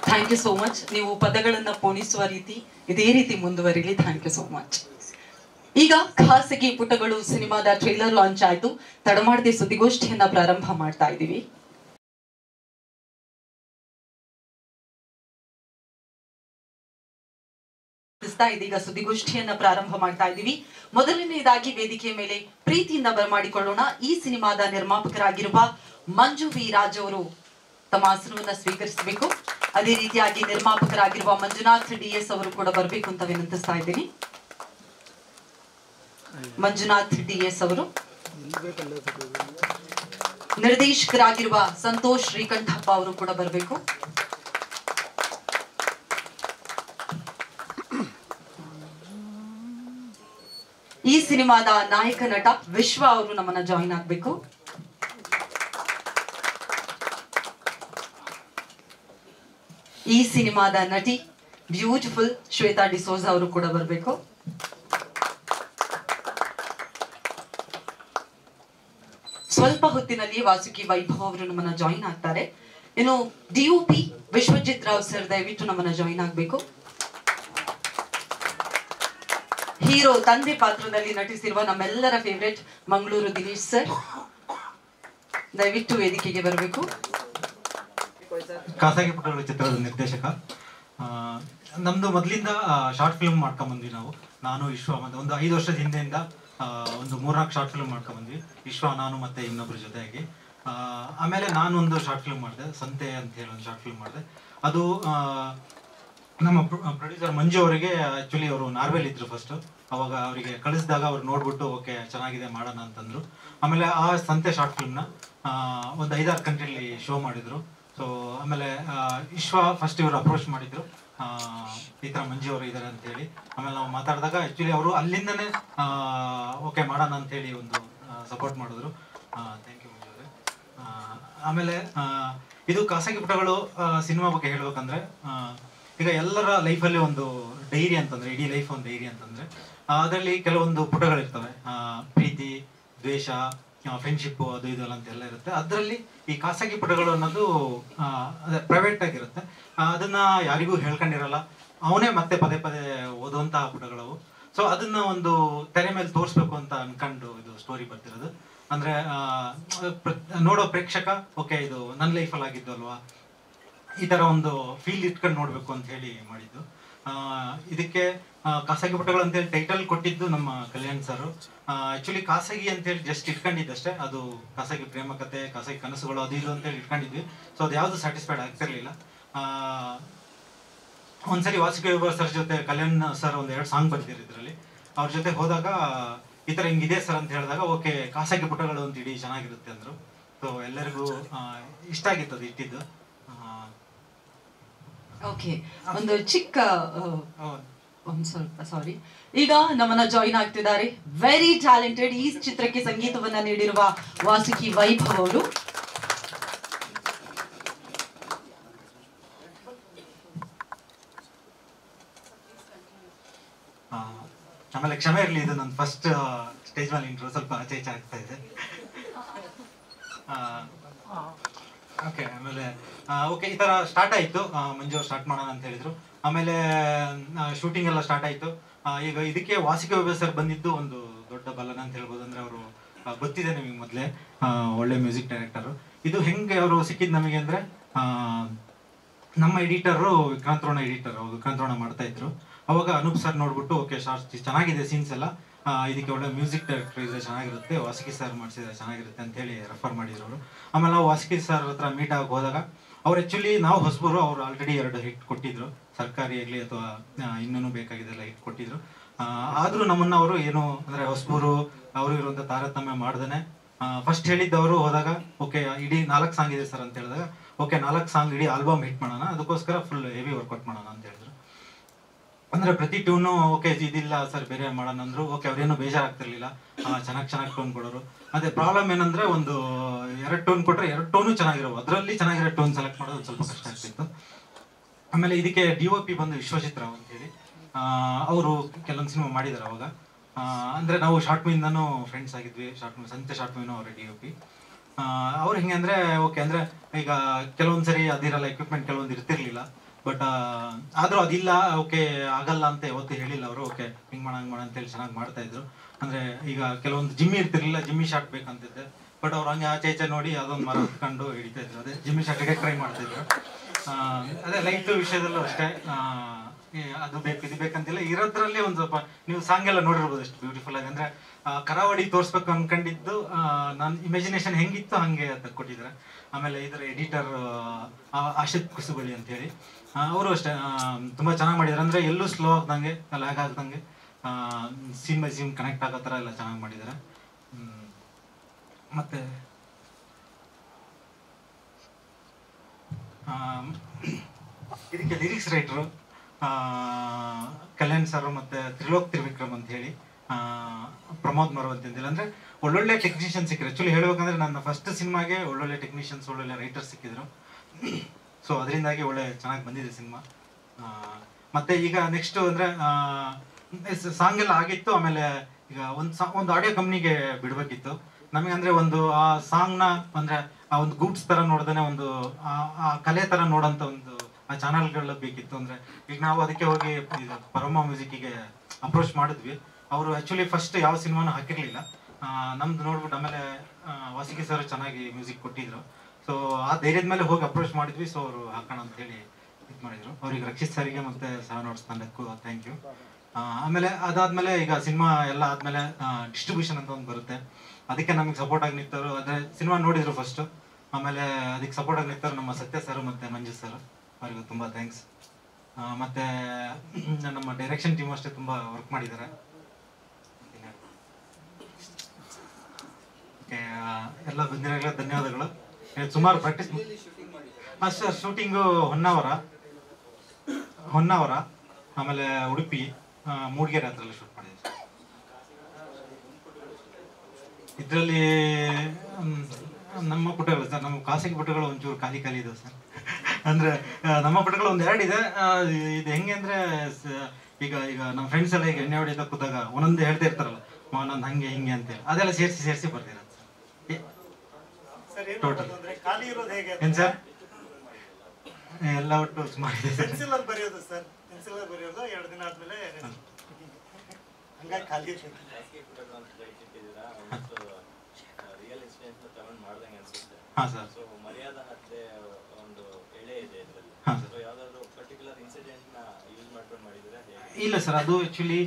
thank you so much ನೀವು ಪದಗಳನ್ನು ಪೋಣಿಸುವ ರೀತಿ ಇದೇ ರೀತಿ ಮುಂದುವರಿಲಿ. ಥ್ಯಾಂಕ್ ಯು ಸೋ ಮಚ್ ಈಗ ಖಾಸಗಿ ಪುಟಗಳು ಸಿನಿಮಾದ ಟ್ರೈಲರ್ ಲಾಂಚ್ ಆಯ್ತು. ತಡಮಾಡದೆ ಸುದ್ದಿಗೋಷ್ಠಿಯನ್ನ ಪ್ರಾರಂಭ ಮಾಡ್ತಾ ಇದ್ದೀವಿ. ಇದೀಗ ಸುದ್ದಿಗೋಷ್ಠಿಯನ್ನ ಪ್ರಾರಂಭ ಮಾಡ್ತಾ ಇದ್ದೀವಿ. ಮೊದಲನೆಯದಾಗಿ ವೇದಿಕೆ ಮೇಲೆ ಪ್ರೀತಿಯಿಂದ ಬರಮಾಡಿಕೊಳ್ಳೋಣ. ಈ ಸಿನಿಮಾದ ನಿರ್ಮಾಪಕರಾಗಿರುವ ಮಂಜು ವಿ ರಾಜ್ ಅವರು ತಮ್ಮ ಆಸನವನ್ನ ಸ್ವೀಕರಿಸಬೇಕು. ಅದೇ ರೀತಿಯಾಗಿ ನಿರ್ಮಾಪಕರಾಗಿರುವ ಮಂಜುನಾಥ್ ಡಿ ಎಸ್ ಅವರು ಕೂಡ ಬರಬೇಕು ಅಂತ ವಿನಂತಿಸ್ತಾ ಇದ್ದೀನಿ. ಮಂಜುನಾಥ್ ಡಿ ಎಸ್ ಅವರು. ನಿರ್ದೇಶಕರಾಗಿರುವ ಸಂತೋಷ್ ಶ್ರೀಕಂಠಪ್ಪ ಅವರು ಕೂಡ ಬರಬೇಕು. ಈ ಸಿನಿಮಾದ ನಾಯಕ ನಟ ವಿಶ್ವ ಅವರು ನಮ್ಮನ್ನ ಜಾಯಿನ್ ಆಗ್ಬೇಕು. ಈ ಸಿನಿಮಾದ ನಟಿ ಬ್ಯೂಟಿಫುಲ್ ಶ್ವೇತಾ ಡಿಸೋಜಾ ಅವರು ಕೂಡ ಬರಬೇಕು. ಸ್ವಲ್ಪ ಹೊತ್ತಿನಲ್ಲಿ ವಾಸುಕಿ ವೈಭವ್ ಅವರು ನಮ್ಮನ್ನ ಜಾಯಿನ್ ಆಗ್ತಾರೆ. ಇನ್ನು ಡಿಒಪಿ ವಿಶ್ವಜಿತ್ ರಾವ್ ಸರ್ ದಯವಿಟ್ಟು ನಮ್ಮನ್ನ ಜಾಯಿನ್ ಆಗ್ಬೇಕು. ಹೀರೋ ತಂದೆ ಪಾತ್ರದಲ್ಲಿ ನಟಿಸಿರುವ ನಮ್ಮೆಲ್ಲರ ಫೇವ್ರೆಟ್ ಮಂಗಳೂರು ದಿನೇಶ್ ಸರ್ ದಯವಿಟ್ಟು ವೇದಿಕೆಗೆ ಬರಬೇಕು. ಖಾಸಗಿ ಪುಟಗಳ ಚಿತ್ರದ ನಿರ್ದೇಶಕ. ನಮ್ದು ಮೊದಲಿಂದ ಶಾರ್ಟ್ ಫಿಲ್ಮ್ ಮಾಡ್ಕೊಂಬಂದ್ವಿ ನಾವು. ನಾನು, ವಿಶ್ವ ಒಂದು ಐದು ವರ್ಷದ ಹಿಂದೆಯಿಂದ ಒಂದು ಮೂರ್ನಾಲ್ಕು ಶಾರ್ಟ್ ಫಿಲ್ಮ್ ಮಾಡ್ಕೊಂಬಂದ್ವಿ ವಿಶ್ವ, ನಾನು ಮತ್ತೆ ಇನ್ನೊಬ್ಬರ ಜೊತೆಯಾಗಿ. ಆಮೇಲೆ ನಾನು ಒಂದು ಶಾರ್ಟ್ ಫಿಲ್ಮ್ ಮಾಡಿದೆ. ಸಂತೆ ಅಂತ ಹೇಳಿ ಒಂದು ಶಾರ್ಟ್ ಫಿಲ್ಮ್ ಮಾಡಿದೆ. ಅದು ನಮ್ಮ ಪ್ರೊಡ್ಯೂಸರ್ ಮಂಜು ಅವರಿಗೆ ಆ್ಯಕ್ಚುಲಿ ಅವರು ನಾರ್ವೆಲ್ ಇದ್ರು ಫಸ್ಟ್ ಅವಾಗ ಅವರಿಗೆ ಕಳಿಸಿದಾಗ ಅವ್ರು ನೋಡ್ಬಿಟ್ಟು, ಓಕೆ, ಚೆನ್ನಾಗಿದೆ, ಮಾಡೋಣ ಅಂತಂದ್ರು. ಆಮೇಲೆ ಆ ಸಂತೆ ಶಾರ್ಟ್ ಫಿಲ್ಮ್ನ ಒಂದು ಐದಾರು ಕಂಟ್ರಿಲಿ ಶೋ ಮಾಡಿದ್ರು. ಸೊ ಆಮೇಲೆ ವಿಶ್ವ ಫಸ್ಟ್ ಇವರು ಅಪ್ರೋಚ್ ಮಾಡಿದ್ರು. ಥರ ಮಂಜು ಅವರು ಇದ್ದಾರೆ ಅಂತ ಹೇಳಿ ಆಮೇಲೆ ನಾವು ಮಾತಾಡಿದಾಗ ಆ್ಯಕ್ಚುಲಿ ಅವರು ಅಲ್ಲಿಂದನೇ ಓಕೆ ಮಾಡೋಣ ಅಂತ ಹೇಳಿ ಒಂದು ಸಪೋರ್ಟ್ ಮಾಡಿದ್ರು. ಥ್ಯಾಂಕ್ ಯು ಮಂಜು ಅವರೇ ಆ, ಆಮೇಲೆ ಆ, ಇದು ಖಾಸಗಿ ಪುಟಗಳು ಸಿನಿಮಾ ಬಗ್ಗೆ ಹೇಳ್ಬೇಕಂದ್ರೆ ಆ, ಈಗ ಎಲ್ಲರ ಲೈಫಲ್ಲಿ ಒಂದು ಡೈರಿ ಅಂತಂದ್ರೆ ಇಡೀ ಲೈಫ್ ಒಂದು ಡೈರಿ ಅಂತಂದ್ರೆ ಅದರಲ್ಲಿ ಕೆಲವೊಂದು ಪುಟಗಳಿರ್ತವೆ. ಆ, ಪ್ರೀತಿ ದ್ವೇಷ ಫ್ರೆಂಡ್ಶಿಪ್ ಅದು ಇದು ಅಂತೆಲ್ಲ ಇರುತ್ತೆ. ಅದರಲ್ಲಿ ಈ ಖಾಸಗಿ ಪುಟಗಳು ಅನ್ನೋದು ಅದೇ ಪ್ರೈವೇಟ್ ಆಗಿರುತ್ತೆ. ಅದನ್ನ ಯಾರಿಗೂ ಹೇಳ್ಕೊಂಡಿರಲ್ಲ. ಅವನೇ ಮತ್ತೆ ಪದೇ ಪದೇ ಓದುವಂತಹ ಪುಟಗಳವು. ಸೊ ಅದನ್ನ ಒಂದು ತೆರೆ ಮೇಲೆ ತೋರಿಸ್ಬೇಕು ಅಂತ ಅನ್ಕೊಂಡು ಇದು ಸ್ಟೋರಿ ಬರ್ತಿರೋದು. ಅಂದ್ರೆ ನೋಡೋ ಪ್ರೇಕ್ಷಕ ಓಕೆ ಇದು ನನ್ನ ಲೈಫಲ್ಲಿ ಆಗಿದ್ದು ಅಲ್ವಾ? ಈ ತರ ಒಂದು ಫೀಲ್ ಇಟ್ಕೊಂಡು ನೋಡ್ಬೇಕು ಅಂತ ಹೇಳಿ ಮಾಡಿದ್ದು. ಇದಕ್ಕೆ ಖಾಸಗಿ ಪುಟಗಳು ಅಂತೇಳಿ ಟೈಟಲ್ ಕೊಟ್ಟಿದ್ದು ನಮ್ಮ ಕಲ್ಯಾಣ್ ಸರ್. ಆಕ್ಚುಲಿ ಖಾಸಗಿ ಅಂತ ಹೇಳಿ ಜಸ್ಟ್ ಇಟ್ಕೊಂಡಿದ್ದಷ್ಟೇ ಅದು ಖಾಸಗಿ ಪ್ರೇಮ ಕತೆ, ಖಾಸಗಿ ಕನಸುಗಳು ಅದು ಇದು ಅಂತೇಳಿ ಇಟ್ಕೊಂಡಿದ್ವಿ. ಸೊ ಅದು ಯಾವುದು ಸ್ಯಾಟಿಸ್ಫೈಡ್ ಆಗ್ತಿರ್ಲಿಲ್ಲ. ಒಂದ್ಸರಿ ವಾಸುಕಿ ಸರ್ ಜೊತೆ ಕಲ್ಯಾಣ್ ಸರ್ ಒಂದು ಎರಡು ಸಾಂಗ್ ಬರ್ತಿದ್ರು ಇದರಲ್ಲಿ. ಅವ್ರ ಜೊತೆ ಹೋದಾಗ, ಈ ಥರ ಹಿಂಗಿದೆ ಸರ್ ಅಂತ ಹೇಳಿದಾಗ, ಓಕೆ, ಖಾಸಗಿ ಪುಟಗಳು ಅಂತ ಇಡೀ, ಚೆನ್ನಾಗಿರುತ್ತೆ ಅಂದ್ರು. ಸೊ ಎಲ್ಲರಿಗೂ ಇಷ್ಟ ಆಗಿತ್ತು ಅದು ಇಟ್ಟಿದ್ದು. ಓಕೆ ಒಂದು ಚಿಕ್ಕ ಒಂದು ಸ್ವಲ್ಪ ಸಾರಿ ಈಗ ನಮ್ಮನ್ನ ಜಾಯಿನ್ ಆಗ್ತಿದ್ದಾರೆ. ವೆರಿ ಟ್ಯಾಲೆಂಟೆಡ್ ಈ ಚಿತ್ರಕ್ಕೆ ಸಂಗೀತವನ್ನ ನೀಡಿರುವ ವಾಸುಕಿ ವೈಭವ್ ಅವರು. ಆಮೇಲೆ ಕ್ಷಮೆ ಇರಲಿ ಇದು ನನ್ನ ಫಸ್ಟ್ ಸ್ಟೇಜ್ ಮೇಲೆ ಇಂಟ್ರೋ ಸ್ವಲ್ಪ ಆಚೆ ಈಚೆ ಆಗ್ತಾ ಇದೆ. ಓಕೆ, ಆಮೇಲೆ ಓಕೆ, ಈ ತರ ಸ್ಟಾರ್ಟ್ ಆಯ್ತು. ಮಂಜು ಸ್ಟಾರ್ಟ್ ಮಾಡೋಣ ಅಂತ ಹೇಳಿದ್ರು. ಆಮೇಲೆ ಶೂಟಿಂಗ್ ಎಲ್ಲ ಸ್ಟಾರ್ಟ್ ಆಯ್ತು. ಈಗ ಇದಕ್ಕೆ ವಾಸಿಕ ಸರ್ ಬಂದಿದ್ದು ಒಂದು ದೊಡ್ಡ ಬಲನ ಅಂತ ಹೇಳ್ಬೋದು. ಅಂದ್ರೆ ಅವರು ಗೊತ್ತಿದೆ ನಿಮಗೆ ಮೊದಲೇ. ಒಳ್ಳೆ ಮ್ಯೂಸಿಕ್ ಡೈರೆಕ್ಟರ್ ಇದು ಹೆಂಗೆ ಅವರು ಸಿಕ್ಕಿದ್ ನಮಗೆ ಅಂದ್ರೆ ನಮ್ಮ ಎಡಿಟರು ವಿಕ್ರಾಂತರೋಣ ಎಡಿಟರ್ ವಿಕ್ರಾಂತರೋಣ ಮಾಡ್ತಾ ಇದ್ರು. ಅವಾಗ ಅನೂಪ್ ಸರ್ ನೋಡ್ಬಿಟ್ಟು, ಓಕೆ ಶಾರ್ಟ್ ಚೆನ್ನಾಗಿದೆ ಸೀನ್ಸ್ ಎಲ್ಲ. ಇದಕ್ಕೆ ಒಳ್ಳೆ ಮ್ಯೂಸಿಕ್ ಡೈರೆಕ್ಟರ್ ಇದೆ ಚೆನ್ನಾಗಿರುತ್ತೆ, ವಾಸಕಿ ಸರ್ ಮಾಡಿಸಿದ್ರೆ ಚೆನ್ನಾಗಿರುತ್ತೆ ಅಂತ ಹೇಳಿ ರೆಫರ್ ಮಾಡಿದ್ರು ಆಮೇಲೆ ನಾವು ವಾಸುಕಿ ಸರ್ ಹತ್ರ ಮೀಟ್ ಆಗಿ ಹೋದಾಗ, ಅವ್ರು ಆ್ಯಕ್ಚುಲಿ ನಾವು ಹೊಸಬರು, ಅವ್ರು ಆಲ್ರೆಡಿ ಎರಡು ಹಿಟ್ ಕೊಟ್ಟಿದ್ರು. ಸರ್ಕಾರಿ ಆಗಲಿ ಅಥವಾ ಇನ್ನೂ ಬೇಕಾಗಿದ್ದೆಲ್ಲ ಹಿಟ್ ಕೊಟ್ಟಿದ್ರು. ಆದರೂ ನಮ್ಮನ್ನ ಅವರು ಏನು ಅಂದ್ರೆ ಹೊಸಬರು, ಅವರು ಇರುವಂಥ ತಾರತಮ್ಯ ಮಾಡ್ದೇ ಫಸ್ಟ್ ಹೇಳಿದ್ದವರು ಹೋದಾಗ ಓಕೆ ಇಡೀ ನಾಲ್ಕು ಸಾಂಗ್ ಇದೆ ಸರ್ ಅಂತ ಹೇಳಿದಾಗ ಓಕೆ ನಾಲ್ಕು ಸಾಂಗ್ ಇಡೀ ಆಲ್ಬಮ್ ಹಿಟ್ ಮಾಡೋಣ, ಅದಕ್ಕೋಸ್ಕರ ಫುಲ್ ಹೆವಿ ವರ್ಕೌಟ್ ಮಾಡೋಣ ಅಂತ ಹೇಳಿದ್ರು ಅಂದ್ರೆ ಪ್ರತಿ ಟ್ಯೂನು ಓಕೆ ಇದಿಲ್ಲ, ಸರ್, ಬೇರೆ ಮಾಡೋಣ ಅಂದ್ರು ಓಕೆ ಅವ್ರೇನು ಬೇಜಾರಾಗ್ತಿರ್ಲಿಲ್ಲ. ಚೆನ್ನಾಗಿ ಚೆನ್ನಾಗಿ ಟೋನ್ ಕೊಡೋರು. ಅದೇ ಪ್ರಾಬ್ಲಮ್ ಏನಂದ್ರೆ ಒಂದು ಎರಡು ಟೋನ್ ಕೊಟ್ರೆ ಎರಡು ಟೋನು ಚೆನ್ನಾಗಿರೋ ಅದರಲ್ಲಿ ಚೆನ್ನಾಗಿರೋ ಟೋನ್ ಸೆಲೆಕ್ಟ್ ಮಾಡೋದು ಸ್ವಲ್ಪ ಕಷ್ಟ ಆಗ್ತಿತ್ತು. ಆಮೇಲೆ ಇದಕ್ಕೆ ಡಿ ಒ ಪಿ ಬಂದು ವಿಶ್ವಜಿತ್ ರಾವ್ ಅಂತೇಳಿ ಅವರು ಕೆಲವೊಂದು ಸಿನಿಮಾ ಮಾಡಿದ್ದಾರೆ ಅವಾಗ. ಅಂದ್ರೆ ನಾವು ಶಾರ್ಟ್ ಮೂವಿಂದನೂ ಫ್ರೆಂಡ್ಸ್ ಆಗಿದ್ವಿ. ಶಾರ್ಟ್ ಮೂವಿ ಸಂತೆ ಶಾರ್ಟ್ ಮೂವಿನೂ ಅವರ ಡಿ ಒ ಪಿ ಅವ್ರು ಹೆಂಗೆ ಅಂದ್ರೆ ಓಕೆ ಅಂದ್ರೆ ಈಗ ಕೆಲವೊಂದ್ ಸರಿ ಅದಿರಲ್ಲ ಎಕ್ವಿಪ್ಮೆಂಟ್ ಕೆಲವೊಂದು ಇರ್ತಿರ್ಲಿಲ್ಲ. ಬಟ್ ಆದ್ರೂ ಅದಿಲ್ಲ, ಓಕೆ, ಆಗಲ್ಲ ಅಂತ ಯಾವತ್ತೂ ಹೇಳಿಲ್ಲ ಅವರು, ಓಕೆ, ಹಿಂಗ್ ಮಾಡ, ಹಂಗ್ ಮಾಡ ಅಂತ ಹೇಳಿ ಚೆನ್ನಾಗಿ ಮಾಡ್ತಾ ಇದ್ರು. ಅಂದ್ರೆ ಈಗ ಕೆಲವೊಂದು ಜಿಮ್ಮಿ ಇರ್ತಿರ್ಲಿಲ್ಲ ಜಿಮ್ಮಿ ಶಾಟ್ ಬೇಕಂತಿದ್ದೆ. ಬಟ್ ಅವ್ರು ಹಂಗೆ ಆಚೆ ಈಚೆ ನೋಡಿ ಅದೊಂದು ಮರ ಹತ್ಕೊಂಡು ಹಿಡಿತಾ ಇದ್ರು. ಅದೇ ಜಿಮ್ಮಿ ಶಾಟ್ಗೆ ಟ್ರೈ ಮಾಡ್ತಾ ಇದ್ರು. ಅದೇ ಲೈಫ್ ವಿಷಯದಲ್ಲೂ ಅಷ್ಟೇ. ಅದು ಬೇಕು, ಇದು ಬೇಕಂತಿಲ್ಲ. ಇರೋದ್ರಲ್ಲಿ ಒಂದು ಸ್ವಲ್ಪ, ನೀವು ಸಾಂಗ್ ಎಲ್ಲ ನೋಡಿರ್ಬೋದು ಎಷ್ಟು ಬ್ಯೂಟಿಫುಲ್ ಆಗಿ. ಅಂದ್ರೆ ಕರಾವಳಿ ತೋರಿಸ್ಬೇಕು ಅನ್ಕೊಂಡಿದ್ದು ನನ್ನ ಇಮ್ಯಾಜಿನೇಷನ್ ಹೆಂಗಿತ್ತು ಹಂಗೆ ಅಂತ ಕೊಟ್ಟಿದ್ರೆ ಆಮೇಲೆ ಇದರ ಎಡಿಟರ್ ಆಶಿತ್ ಅಂತ ಹೇಳಿ. ಅವರು ಅಷ್ಟೇ. ತುಂಬ ಚೆನ್ನಾಗಿ ಮಾಡಿದ್ದಾರೆ ಅಂದರೆ ಎಲ್ಲೂ ಸ್ಲೋ ಆಗ್ದಂಗೆ ಲ್ಯಾಗ್ ಆಗ್ದಂಗೆ ಸೀನ್ ಬೈ ಸೀನ್ ಕನೆಕ್ಟ್ ಆಗೋ ಥರ ಎಲ್ಲ ಚೆನ್ನಾಗಿ ಮಾಡಿದ್ದಾರೆ ಮತ್ತು? ಇದಕ್ಕೆ ಲಿರಿಕ್ಸ್ ರೈಟ್ರು ಕಲ್ಯಾಣ್ ಸರ್ ಮತ್ತು ತ್ರಿಲೋಕ್ ತ್ರಿವಿಕ್ರಮ್ ಅಂತ ಹೇಳಿ ಪ್ರಮೋದ್ ಅಂತ ಹೇಳಿ ಅಂದರೆ ಒಳ್ಳೊಳ್ಳೆ ಟೆಕ್ನಿಷಿಯನ್ ಸಿಕ್ಕರು ಆ್ಯಕ್ಚುಲಿ ಹೇಳ್ಬೇಕಂದ್ರೆ ನನ್ನ ಫಸ್ಟ್ ಸಿನಿಮಾಗೆ ಒಳ್ಳೊಳ್ಳೆ ಟೆಕ್ನಿಷಿಯನ್ಸ್ ಒಳ್ಳೊಳ್ಳೆ ರೈಟರ್ಸ್ ಸಿಕ್ಕಿದ್ರು. ಸೊ ಅದರಿಂದಾಗಿ ಒಳ್ಳೆ ಚೆನ್ನಾಗಿ ಬಂದಿದೆ ಸಿನಿಮಾ. ಮತ್ತೆ ಈಗ ನೆಕ್ಸ್ಟ್ ಅಂದ್ರೆ ಸಾಂಗ್ ಎಲ್ಲ ಆಗಿತ್ತು, ಆಮೇಲೆ ಈಗ ಒಂದು ಒಂದು ಆಡಿಯೋ ಕಂಪ್ನಿಗೆ ಬಿಡ್ಬೇಕಿತ್ತು. ನಮಗೆ ಅಂದ್ರೆ ಒಂದು, ಆ ಸಾಂಗ್ನ ಅಂದ್ರೆ, ಆ ಒಂದು ಗೂಡ್ಸ್ ತರ ನೋಡ್ದೇನೆ ಒಂದು, ಆ- ಕಲೆ ತರ ನೋಡಂತ ಒಂದು, ಆ ಚಾನಲ್ಗಳು ಬೇಕಿತ್ತು. ಅಂದ್ರೆ, ಈಗ ನಾವು ಅದಕ್ಕೆ ಹೋಗಿ ಪರಮ ಮ್ಯೂಸಿಕ್ಗೆ ಅಪ್ರೋಚ್ ಮಾಡಿದ್ವಿ. ಅವರು ಆಕ್ಚುಲಿ ಫಸ್ಟ್ ಯಾವ ಸಿನಿಮಾನು ಹಾಕಿರ್ಲಿಲ್ಲ. ನಮ್ದು ನೋಡ್ಬಿಟ್ಟು ಆಮೇಲೆ ವಾಸಿಕೆ ಸರ್ ಚೆನ್ನಾಗಿ ಮ್ಯೂಸಿಕ್ ಕೊಟ್ಟಿದ್ರು. ಸೊ ಆ ಧೈರ್ಯದ ಮೇಲೆ ಹೋಗಿ ಅಪ್ರೋಚ್ ಮಾಡಿದ್ವಿ. ಸೊ ಅವರು ಹಾಕೋಣ ಅಂತ ಹೇಳಿ ಇದು ಮಾಡಿದ್ರು. ಅವ್ರಿಗೆ ರಕ್ಷಿತ್ ಸರಿಗೆ ಮತ್ತೆ ಸಹ ನೋಡಿಸ್ತಾನಕ್ಕೂ ಥ್ಯಾಂಕ್ ಯು ಆಮೇಲೆ ಅದಾದ್ಮೇಲೆ ಈಗ ಸಿನಿಮಾ ಎಲ್ಲ ಆದ್ಮೇಲೆ ಡಿಸ್ಟ್ರಿಬ್ಯೂಷನ್ ಅಂತ ಒಂದು ಬರುತ್ತೆ. ಅದಕ್ಕೆ ನಮಗೆ ಸಪೋರ್ಟ್ ಆಗಿ ನಿಂತವರು. ಅದೇ ಸಿನಿಮಾ ನೋಡಿದ್ರು ಫಸ್ಟ್ ಆಮೇಲೆ ಅದಕ್ಕೆ ಸಪೋರ್ಟ್ ಆಗಿ ನಿಂತವರು ನಮ್ಮ ಸತ್ಯ ಸರ್ ಮತ್ತೆ ಮಂಜು ಸರ್. ಅವರಿಗೂ ತುಂಬಾ ಥ್ಯಾಂಕ್ಸ್ ಮತ್ತೆ *clears throat* ನಮ್ಮ ಡೈರೆಕ್ಷನ್ ಟೀಮ್ ಅಷ್ಟೇ ತುಂಬಾ ವರ್ಕ್ ಮಾಡಿದ್ದಾರೆ. ಎಲ್ಲ ಬಂದಿರೋ ಧನ್ಯವಾದಗಳು. ಸುಮಾರು ಪ್ರಾಕ್ಟೀಸ್ ಹಾಂ ಸರ್ ಶೂಟಿಂಗು ಹೊನ್ನಾವರ ಹೊನ್ನಾವರ ಆಮೇಲೆ ಉಡುಪಿ ಮೂಡಿಗೆರೆ ಹತ್ರ ಶೂಟ್ ಮಾಡಿದ್ವಿ ಇದರಲ್ಲಿ ನಮ್ಮ ಪುಟಗಳು ಸರ್ ನಮ್ಮ ಖಾಸಗಿ ಪುಟಗಳು ಒಂಚೂರು ಖಾಲಿ ಖಾಲಿ ಇದಾವೆ ಸರ್ ಅಂದರೆ ನಮ್ಮ ಪುಟಗಳು ಒಂದು ಎರಡು ಇದೆ ಇದು ಹೆಂಗೆ ಅಂದರೆ ಈಗ ಈಗ ನಮ್ಮ ಫ್ರೆಂಡ್ಸ್ ಎಲ್ಲ ಈಗ ಎಣ್ಣೆ ಹೊಡಿತಾ ಕೂತಾಗ ಒಂದೊಂದು ಹೇಳ್ತಾ ಇರ್ತಾರಲ್ಲ ಹಂಗೆ ಹಿಂಗೆ ಅಂತೇಳಿ. ಅದೆಲ್ಲ ಸೇರಿಸಿ ಸೇರಿಸಿ ಬರ್ತೀರ ಟೋಟಲ್ ಖಾಲಿ ಇರೋದು ಹೇಗೆ ಏನ್ ಸರ್? ಎಲ್ಲ ಒಟ್ಟು ಸರ್ ಪೆನ್ಸಿಲ್ ಅಲ್ಲಿ ಬರೆಯೋದು ಸರ್. ಪೆನ್ಸಿಲ್ ಅಲ್ಲಿ ಬರೆಯೋದು ಎರಡು ದಿನ ಆದ್ಮೇಲೆ ಹಂಗಾಗಿ ಖಾಲಿ ಹಾ ಸರ್. ಸೊ ಮರ್ಯಾದ ಹತ್ತೆ ಒಂದು ಎಳೆ ಇದೆ ಇದರಲ್ಲಿ. ಯಾವ್ದಾದ್ರು ಪರ್ಟಿಕ್ಯುಲರ್ ಇನ್ಸಿಡೆಂಟ್ನ ಯೂಸ್ ಮಾಡ್ಕೊಂಡು ಮಾಡಿದ್ರೆ ಇಲ್ಲ ಸರ್ ಅದು ಆಕ್ಚುಲಿ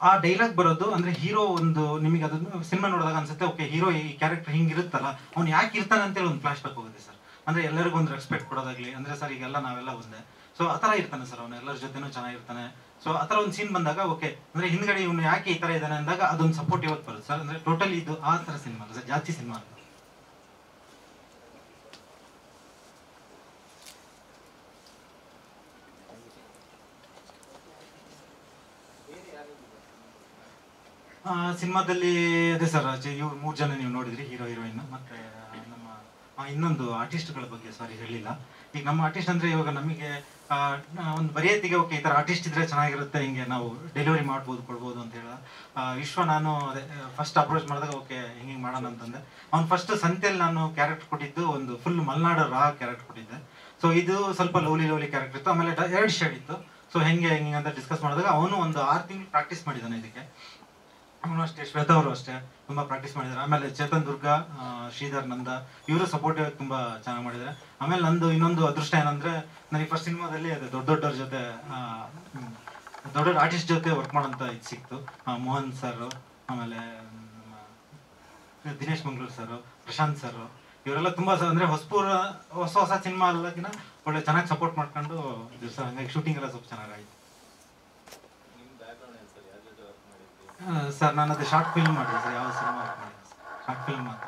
ಆ ಡೈಲಾಗ್ ಬರೋದು ಅಂದ್ರೆ ಹೀರೋ ಒಂದು ನಿಮಗೆ ಅದನ್ನು ಸಿನಿಮಾ ನೋಡಿದಾಗ ಅನ್ಸುತ್ತೆ ಓಕೆ ಹೀರೋ ಈ ಕ್ಯಾರೆಕ್ಟರ್ ಹಿಂಗಿರುತ್ತಲ್ಲ, ಅವ್ನು ಯಾಕೆ ಇರ್ತಾನೆ ಅಂತೇಳಿ ಒಂದು ಫ್ಲಾಶ್ ಬ್ಯಾಕ್ ಹೋಗುತ್ತೆ ಸರ್ ಅಂದ್ರೆ ಎಲ್ಲರಿಗೂ ಒಂದು ರೆಸ್ಪೆಕ್ಟ್ ಕೊಡೋದಾಗ್ಲಿ, ಅಂದ್ರೆ ಸರ್ ಈಗೆಲ್ಲ ನಾವೆಲ್ಲ ಒಂದೇ. ಸೊ ಆ ಥರ ಇರ್ತಾನೆ ಸರ್ ಅವನು, ಎಲ್ಲರ ಜೊತೆನೂ ಚೆನ್ನಾಗಿರ್ತಾನೆ. ಸೊ ಆ ಥರ ಒಂದು ಸೀನ್ ಬಂದಾಗ ಓಕೆ ಅಂದ್ರೆ ಹಿಂದ್ಗಡೆ ಇವನು ಯಾಕೆ ಈ ಥರ ಇದ್ದಾನೆ ಅಂದಾಗ ಅದೊಂದು ಸಪೋರ್ಟ್ ಇವತ್ತು ಬರುತ್ತೆ ಸರ್ ಅಂದ್ರೆ ಟೋಟಲಿ ಇದು ಆ ಥರ ಸಿನಿಮಾ ಸರ್ ಜಾತಿ ಸಿನಿಮಾ ಅಲ್ಲ ಆ, ಸಿನಿಮಾದಲ್ಲಿ ಅದೇ ಸರ್ ಇವ್ರು ಮೂರು ಜನ ನೀವು ನೋಡಿದ್ರಿ, ಹೀರೋ, ಹೀರೋಯಿನ್, ಮತ್ತೆ ನಮ್ಮ ಇನ್ನೊಂದು ಆರ್ಟಿಸ್ಟ್ಗಳ ಬಗ್ಗೆ ಸಾರಿ ಹೇಳಿಲ್ಲ. ಈಗ ನಮ್ಮ ಆರ್ಟಿಸ್ಟ್ ಅಂದ್ರೆ ಇವಾಗ ನಮಗೆ ಒಂದು ಬರೆಯತ್ತಿಗೆ ಓಕೆ ಈ ತರ ಆರ್ಟಿಸ್ಟ್ ಇದ್ರೆ ಚೆನ್ನಾಗಿರುತ್ತೆ, ಹಿಂಗೆ ನಾವು ಡೆಲಿವರಿ ಮಾಡ್ಬೋದು, ಕೊಡ್ಬೋದು ಅಂತ ಹೇಳ. ವಿಶ್ವ ನಾನು ಅದೇ ಫಸ್ಟ್ ಅಪ್ರೋಚ್ ಮಾಡಿದಾಗ ಓಕೆ ಹಿಂಗೆ ಹಿಂಗೆ ಮಾಡೋಣ ಅಂತಂದೆ. ಅವ್ನು ಫಸ್ಟ್ ಸಂತೆಯಲ್ಲಿ ನಾನು ಕ್ಯಾರೆಕ್ಟರ್ ಕೊಟ್ಟಿದ್ದು ಒಂದು ಫುಲ್ ಮಲ್ನಾಡು ರಾ ಕ್ಯಾರೆಕ್ಟರ್ ಕೊಟ್ಟಿದ್ದೆ. ಸೊ ಇದು ಸ್ವಲ್ಪ ಲವ್ಲಿ ಲವ್ಲಿ ಕ್ಯಾರೆಕ್ಟರ್ ಇತ್ತು. ಆಮೇಲೆ ಎರಡು ಶೇಡ್ ಇತ್ತು. ಸೊ ಹೆಂಗೆ, ಹಿಂಗೆ ಅಂತ ಡಿಸ್ಕಸ್ ಮಾಡಿದಾಗ, ಅವನು ಒಂದು ಆರು ತಿಂಗಳು ಪ್ರಾಕ್ಟೀಸ್ ಮಾಡಿದ್ದಾನೆ ಇದಕ್ಕೆ. ಅವನು ಅಷ್ಟೇ ಶ್ವೇತಾ ಅವರು ಅಷ್ಟೇ, ತುಂಬಾ ಪ್ರಾಕ್ಟೀಸ್ ಮಾಡಿದ್ದಾರೆ ಆಮೇಲೆ ಚೇತನ್ ದುರ್ಗ ಶ್ರೀಧರ್ ನಂದ, ಇವರು ಸಪೋರ್ಟ್ ತುಂಬಾ ಚೆನ್ನಾಗಿ ಮಾಡಿದ್ದಾರೆ ಆಮೇಲೆ ನಂದು ಇನ್ನೊಂದು ಅದೃಷ್ಟ ಏನಂದ್ರೆ, ನನಗೆ ಫಸ್ಟ್ ಸಿನಿಮಾದಲ್ಲಿ ಅದೇ ದೊಡ್ಡ ದೊಡ್ಡವ್ರ ಜೊತೆ ದೊಡ್ಡ ದೊಡ್ಡ ಆರ್ಟಿಸ್ಟ್ ಜೊತೆ ವರ್ಕ್ ಮಾಡೋಂಥ ಇದು ಸಿಕ್ತು. ಮೋಹನ್ ಸರ್ ಆಮೇಲೆ ದಿನೇಶ್ ಮಂಗಳೂರು ಸರ್ ಪ್ರಶಾಂತ್ ಸರ್ ಇವರೆಲ್ಲ ತುಂಬಾ ಅಂದ್ರೆ ಹೊಸಪುರ ಹೊಸ ಹೊಸ ಸಿನಿಮಾ ಅಲ್ಲಕಿನ ಒಳ್ಳೆ ಚೆನ್ನಾಗಿ ಸಪೋರ್ಟ್ ಮಾಡ್ಕೊಂಡು ಶೂಟಿಂಗ್ ಎಲ್ಲ ಸ್ವಲ್ಪ ಚೆನ್ನಾಗಾಯ್ತು ನಿಮ್ ಬ್ಯಾಕ್ಗ್ರೌಂಡ್ ಏನು ಸರ್ ಸರ್ ನಾನು ಅದು ಶಾರ್ಟ್ ಫಿಲ್ಮ್ ಮಾಡಿದೆ ಸರ್ ಯಾವ ಸಿನಿಮಾ ಶಾರ್ಟ್ ಫಿಲ್ಮ್ ಮಾತ್ರ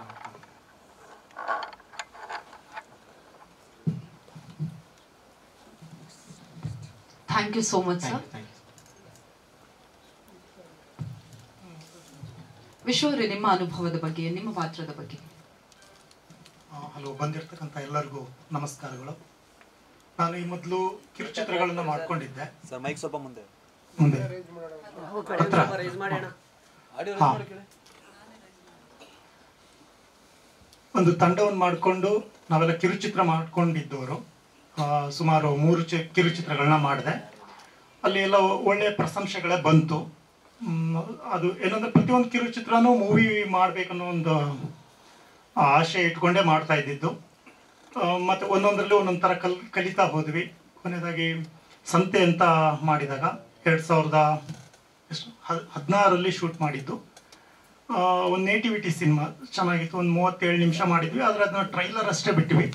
thank you so much sir ವಿಶ್ವರೇ ನಿಮ್ಮ ಅನುಭವದ ಬಗ್ಗೆ ನಿಮ್ಮ ಪಾತ್ರದ ಬಗ್ಗೆ. ಹಲೋ ಬಂದಿರ್ತಕ್ಕಂಥ ಎಲ್ಲರಿಗೂ ನಮಸ್ಕಾರಗಳು. ನಾನು ಈ ಮೊದಲು ಕಿರುಚಿತ್ರಗಳನ್ನು ಮಾಡ್ಕೊಂಡಿದ್ದೆ. ಸರ್ ಮೈಕ್ ಸ್ವಲ್ಪ ಮುಂದೆ. ಮುಂದೆ. ಒಂದು ತಂಡವನ್ನು ಮಾಡಿಕೊಂಡು ನಾವೆಲ್ಲ ಕಿರುಚಿತ್ರ ಮಾಡ್ಕೊಂಡಿದ್ದವರು. ಸುಮಾರು ಮೂರು ಚಿ ಕಿರುಚಿತ್ರಗಳನ್ನ ಮಾಡಿದೆ. ಅಲ್ಲಿ ಎಲ್ಲ ಒಳ್ಳೆಯ ಪ್ರಶಂಸೆಗಳೇ ಬಂತು. ಅದು ಏನಂದ್ರೆ ಪ್ರತಿಯೊಂದು ಕಿರುಚಿತ್ರನೂ ಮೂವಿ ಮಾಡಬೇಕನ್ನೋ ಒಂದು ಆಶೆ ಇಟ್ಕೊಂಡೇ ಮಾಡ್ತಾ ಇದ್ದಿದ್ದು. ಮತ್ತೆ ಒಂದೊಂದರಲ್ಲಿ ಒಂದೊಂದು ಥರ ಕಲ್, ಕಲಿತಾ ಹೋದ್ವಿ. ಕೊನೆಯದಾಗಿ ಸಂತೆ ಅಂತ ಮಾಡಿದಾಗ ಎರಡು ಸಾವಿರದ ಎಷ್ಟು? ಹದಿನಾರರಲ್ಲಿ ಶೂಟ್ ಮಾಡಿದ್ದು. ಒಂದು ನೇಟಿವಿಟಿ ಸಿನಿಮಾ. ಚೆನ್ನಾಗಿತ್ತು. ಒಂದು ಮೂವತ್ತೇಳು ನಿಮಿಷ ಮಾಡಿದ್ವಿ. ಆದರೆ ಅದನ್ನ ಟ್ರೈಲರ್ ಅಷ್ಟೇ ಬಿಟ್ವಿ.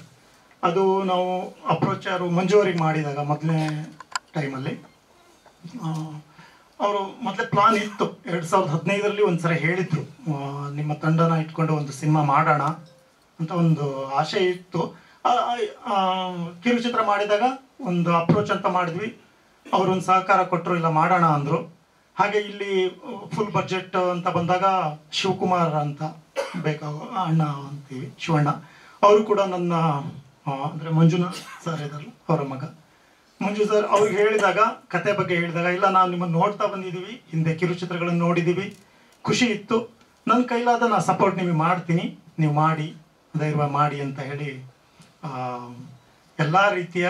ಅದು ನಾವು ಅಪ್ರೋಚ್ ಯಾರು ಮಂಜು ಅವ್ರಿಗೆ ಮಾಡಿದಾಗ ಮೊದಲನೇ ಟೈಮಲ್ಲಿ ಅವರು ಮೊದಲೇ ಪ್ಲಾನ್ ಇತ್ತು. ಎರಡು ಸಾವಿರದ ಹದಿನೈದರಲ್ಲಿ ಒಂದ್ಸಲ ಹೇಳಿದ್ರು. ಹೇಳಿದರು ನಿಮ್ಮ ತಂಡನ ಇಟ್ಕೊಂಡು ಒಂದು ಸಿನಿಮಾ ಮಾಡೋಣ ಅಂತ ಒಂದು ಆಸೆ ಇತ್ತು. ಕಿರುಚಿತ್ರ ಮಾಡಿದಾಗ ಒಂದು ಅಪ್ರೋಚ್ ಅಂತ ಮಾಡಿದ್ವಿ. ಅವರೊಂದು ಸಹಕಾರ ಕೊಟ್ಟರು, ಇಲ್ಲ ಮಾಡೋಣ ಅಂದರು. ಹಾಗೆ ಇಲ್ಲಿ ಫುಲ್ ಬಜೆಟ್ ಅಂತ ಬಂದಾಗ ಶಿವಕುಮಾರ್ ಅಂತ ಬೇಕಾಗ ಅಣ್ಣ ಅಂತೀವಿ, ಶಿವಣ್ಣ. ಅವರು ಕೂಡ ನನ್ನ ಅಂದರೆ ಮಂಜುನಾಥ್ ಸರ್ ಇದ್ದಾರೆ ಅವರ ಮಗ. ಮಂಜು ಸರ್ ಅವ್ರಿಗೆ ಹೇಳಿದಾಗ, ಕತೆ ಬಗ್ಗೆ ಹೇಳಿದಾಗ, ಇಲ್ಲ ನಾವು ನಿಮ್ಮನ್ನು ನೋಡ್ತಾ ಬಂದಿದ್ದೀವಿ, ಹಿಂದೆ ಕಿರುಚಿತ್ರಗಳನ್ನು ನೋಡಿದ್ದೀವಿ, ಖುಷಿ ಇತ್ತು. ನನ್ನ ಕೈಲಾದ ನಾನು ಸಪೋರ್ಟ್ ನಿಮಗೆ ಮಾಡ್ತೀನಿ, ನೀವು ಮಾಡಿ, ಧೈರ್ಯ ಮಾಡಿ ಅಂತ ಹೇಳಿ ಎಲ್ಲ ರೀತಿಯ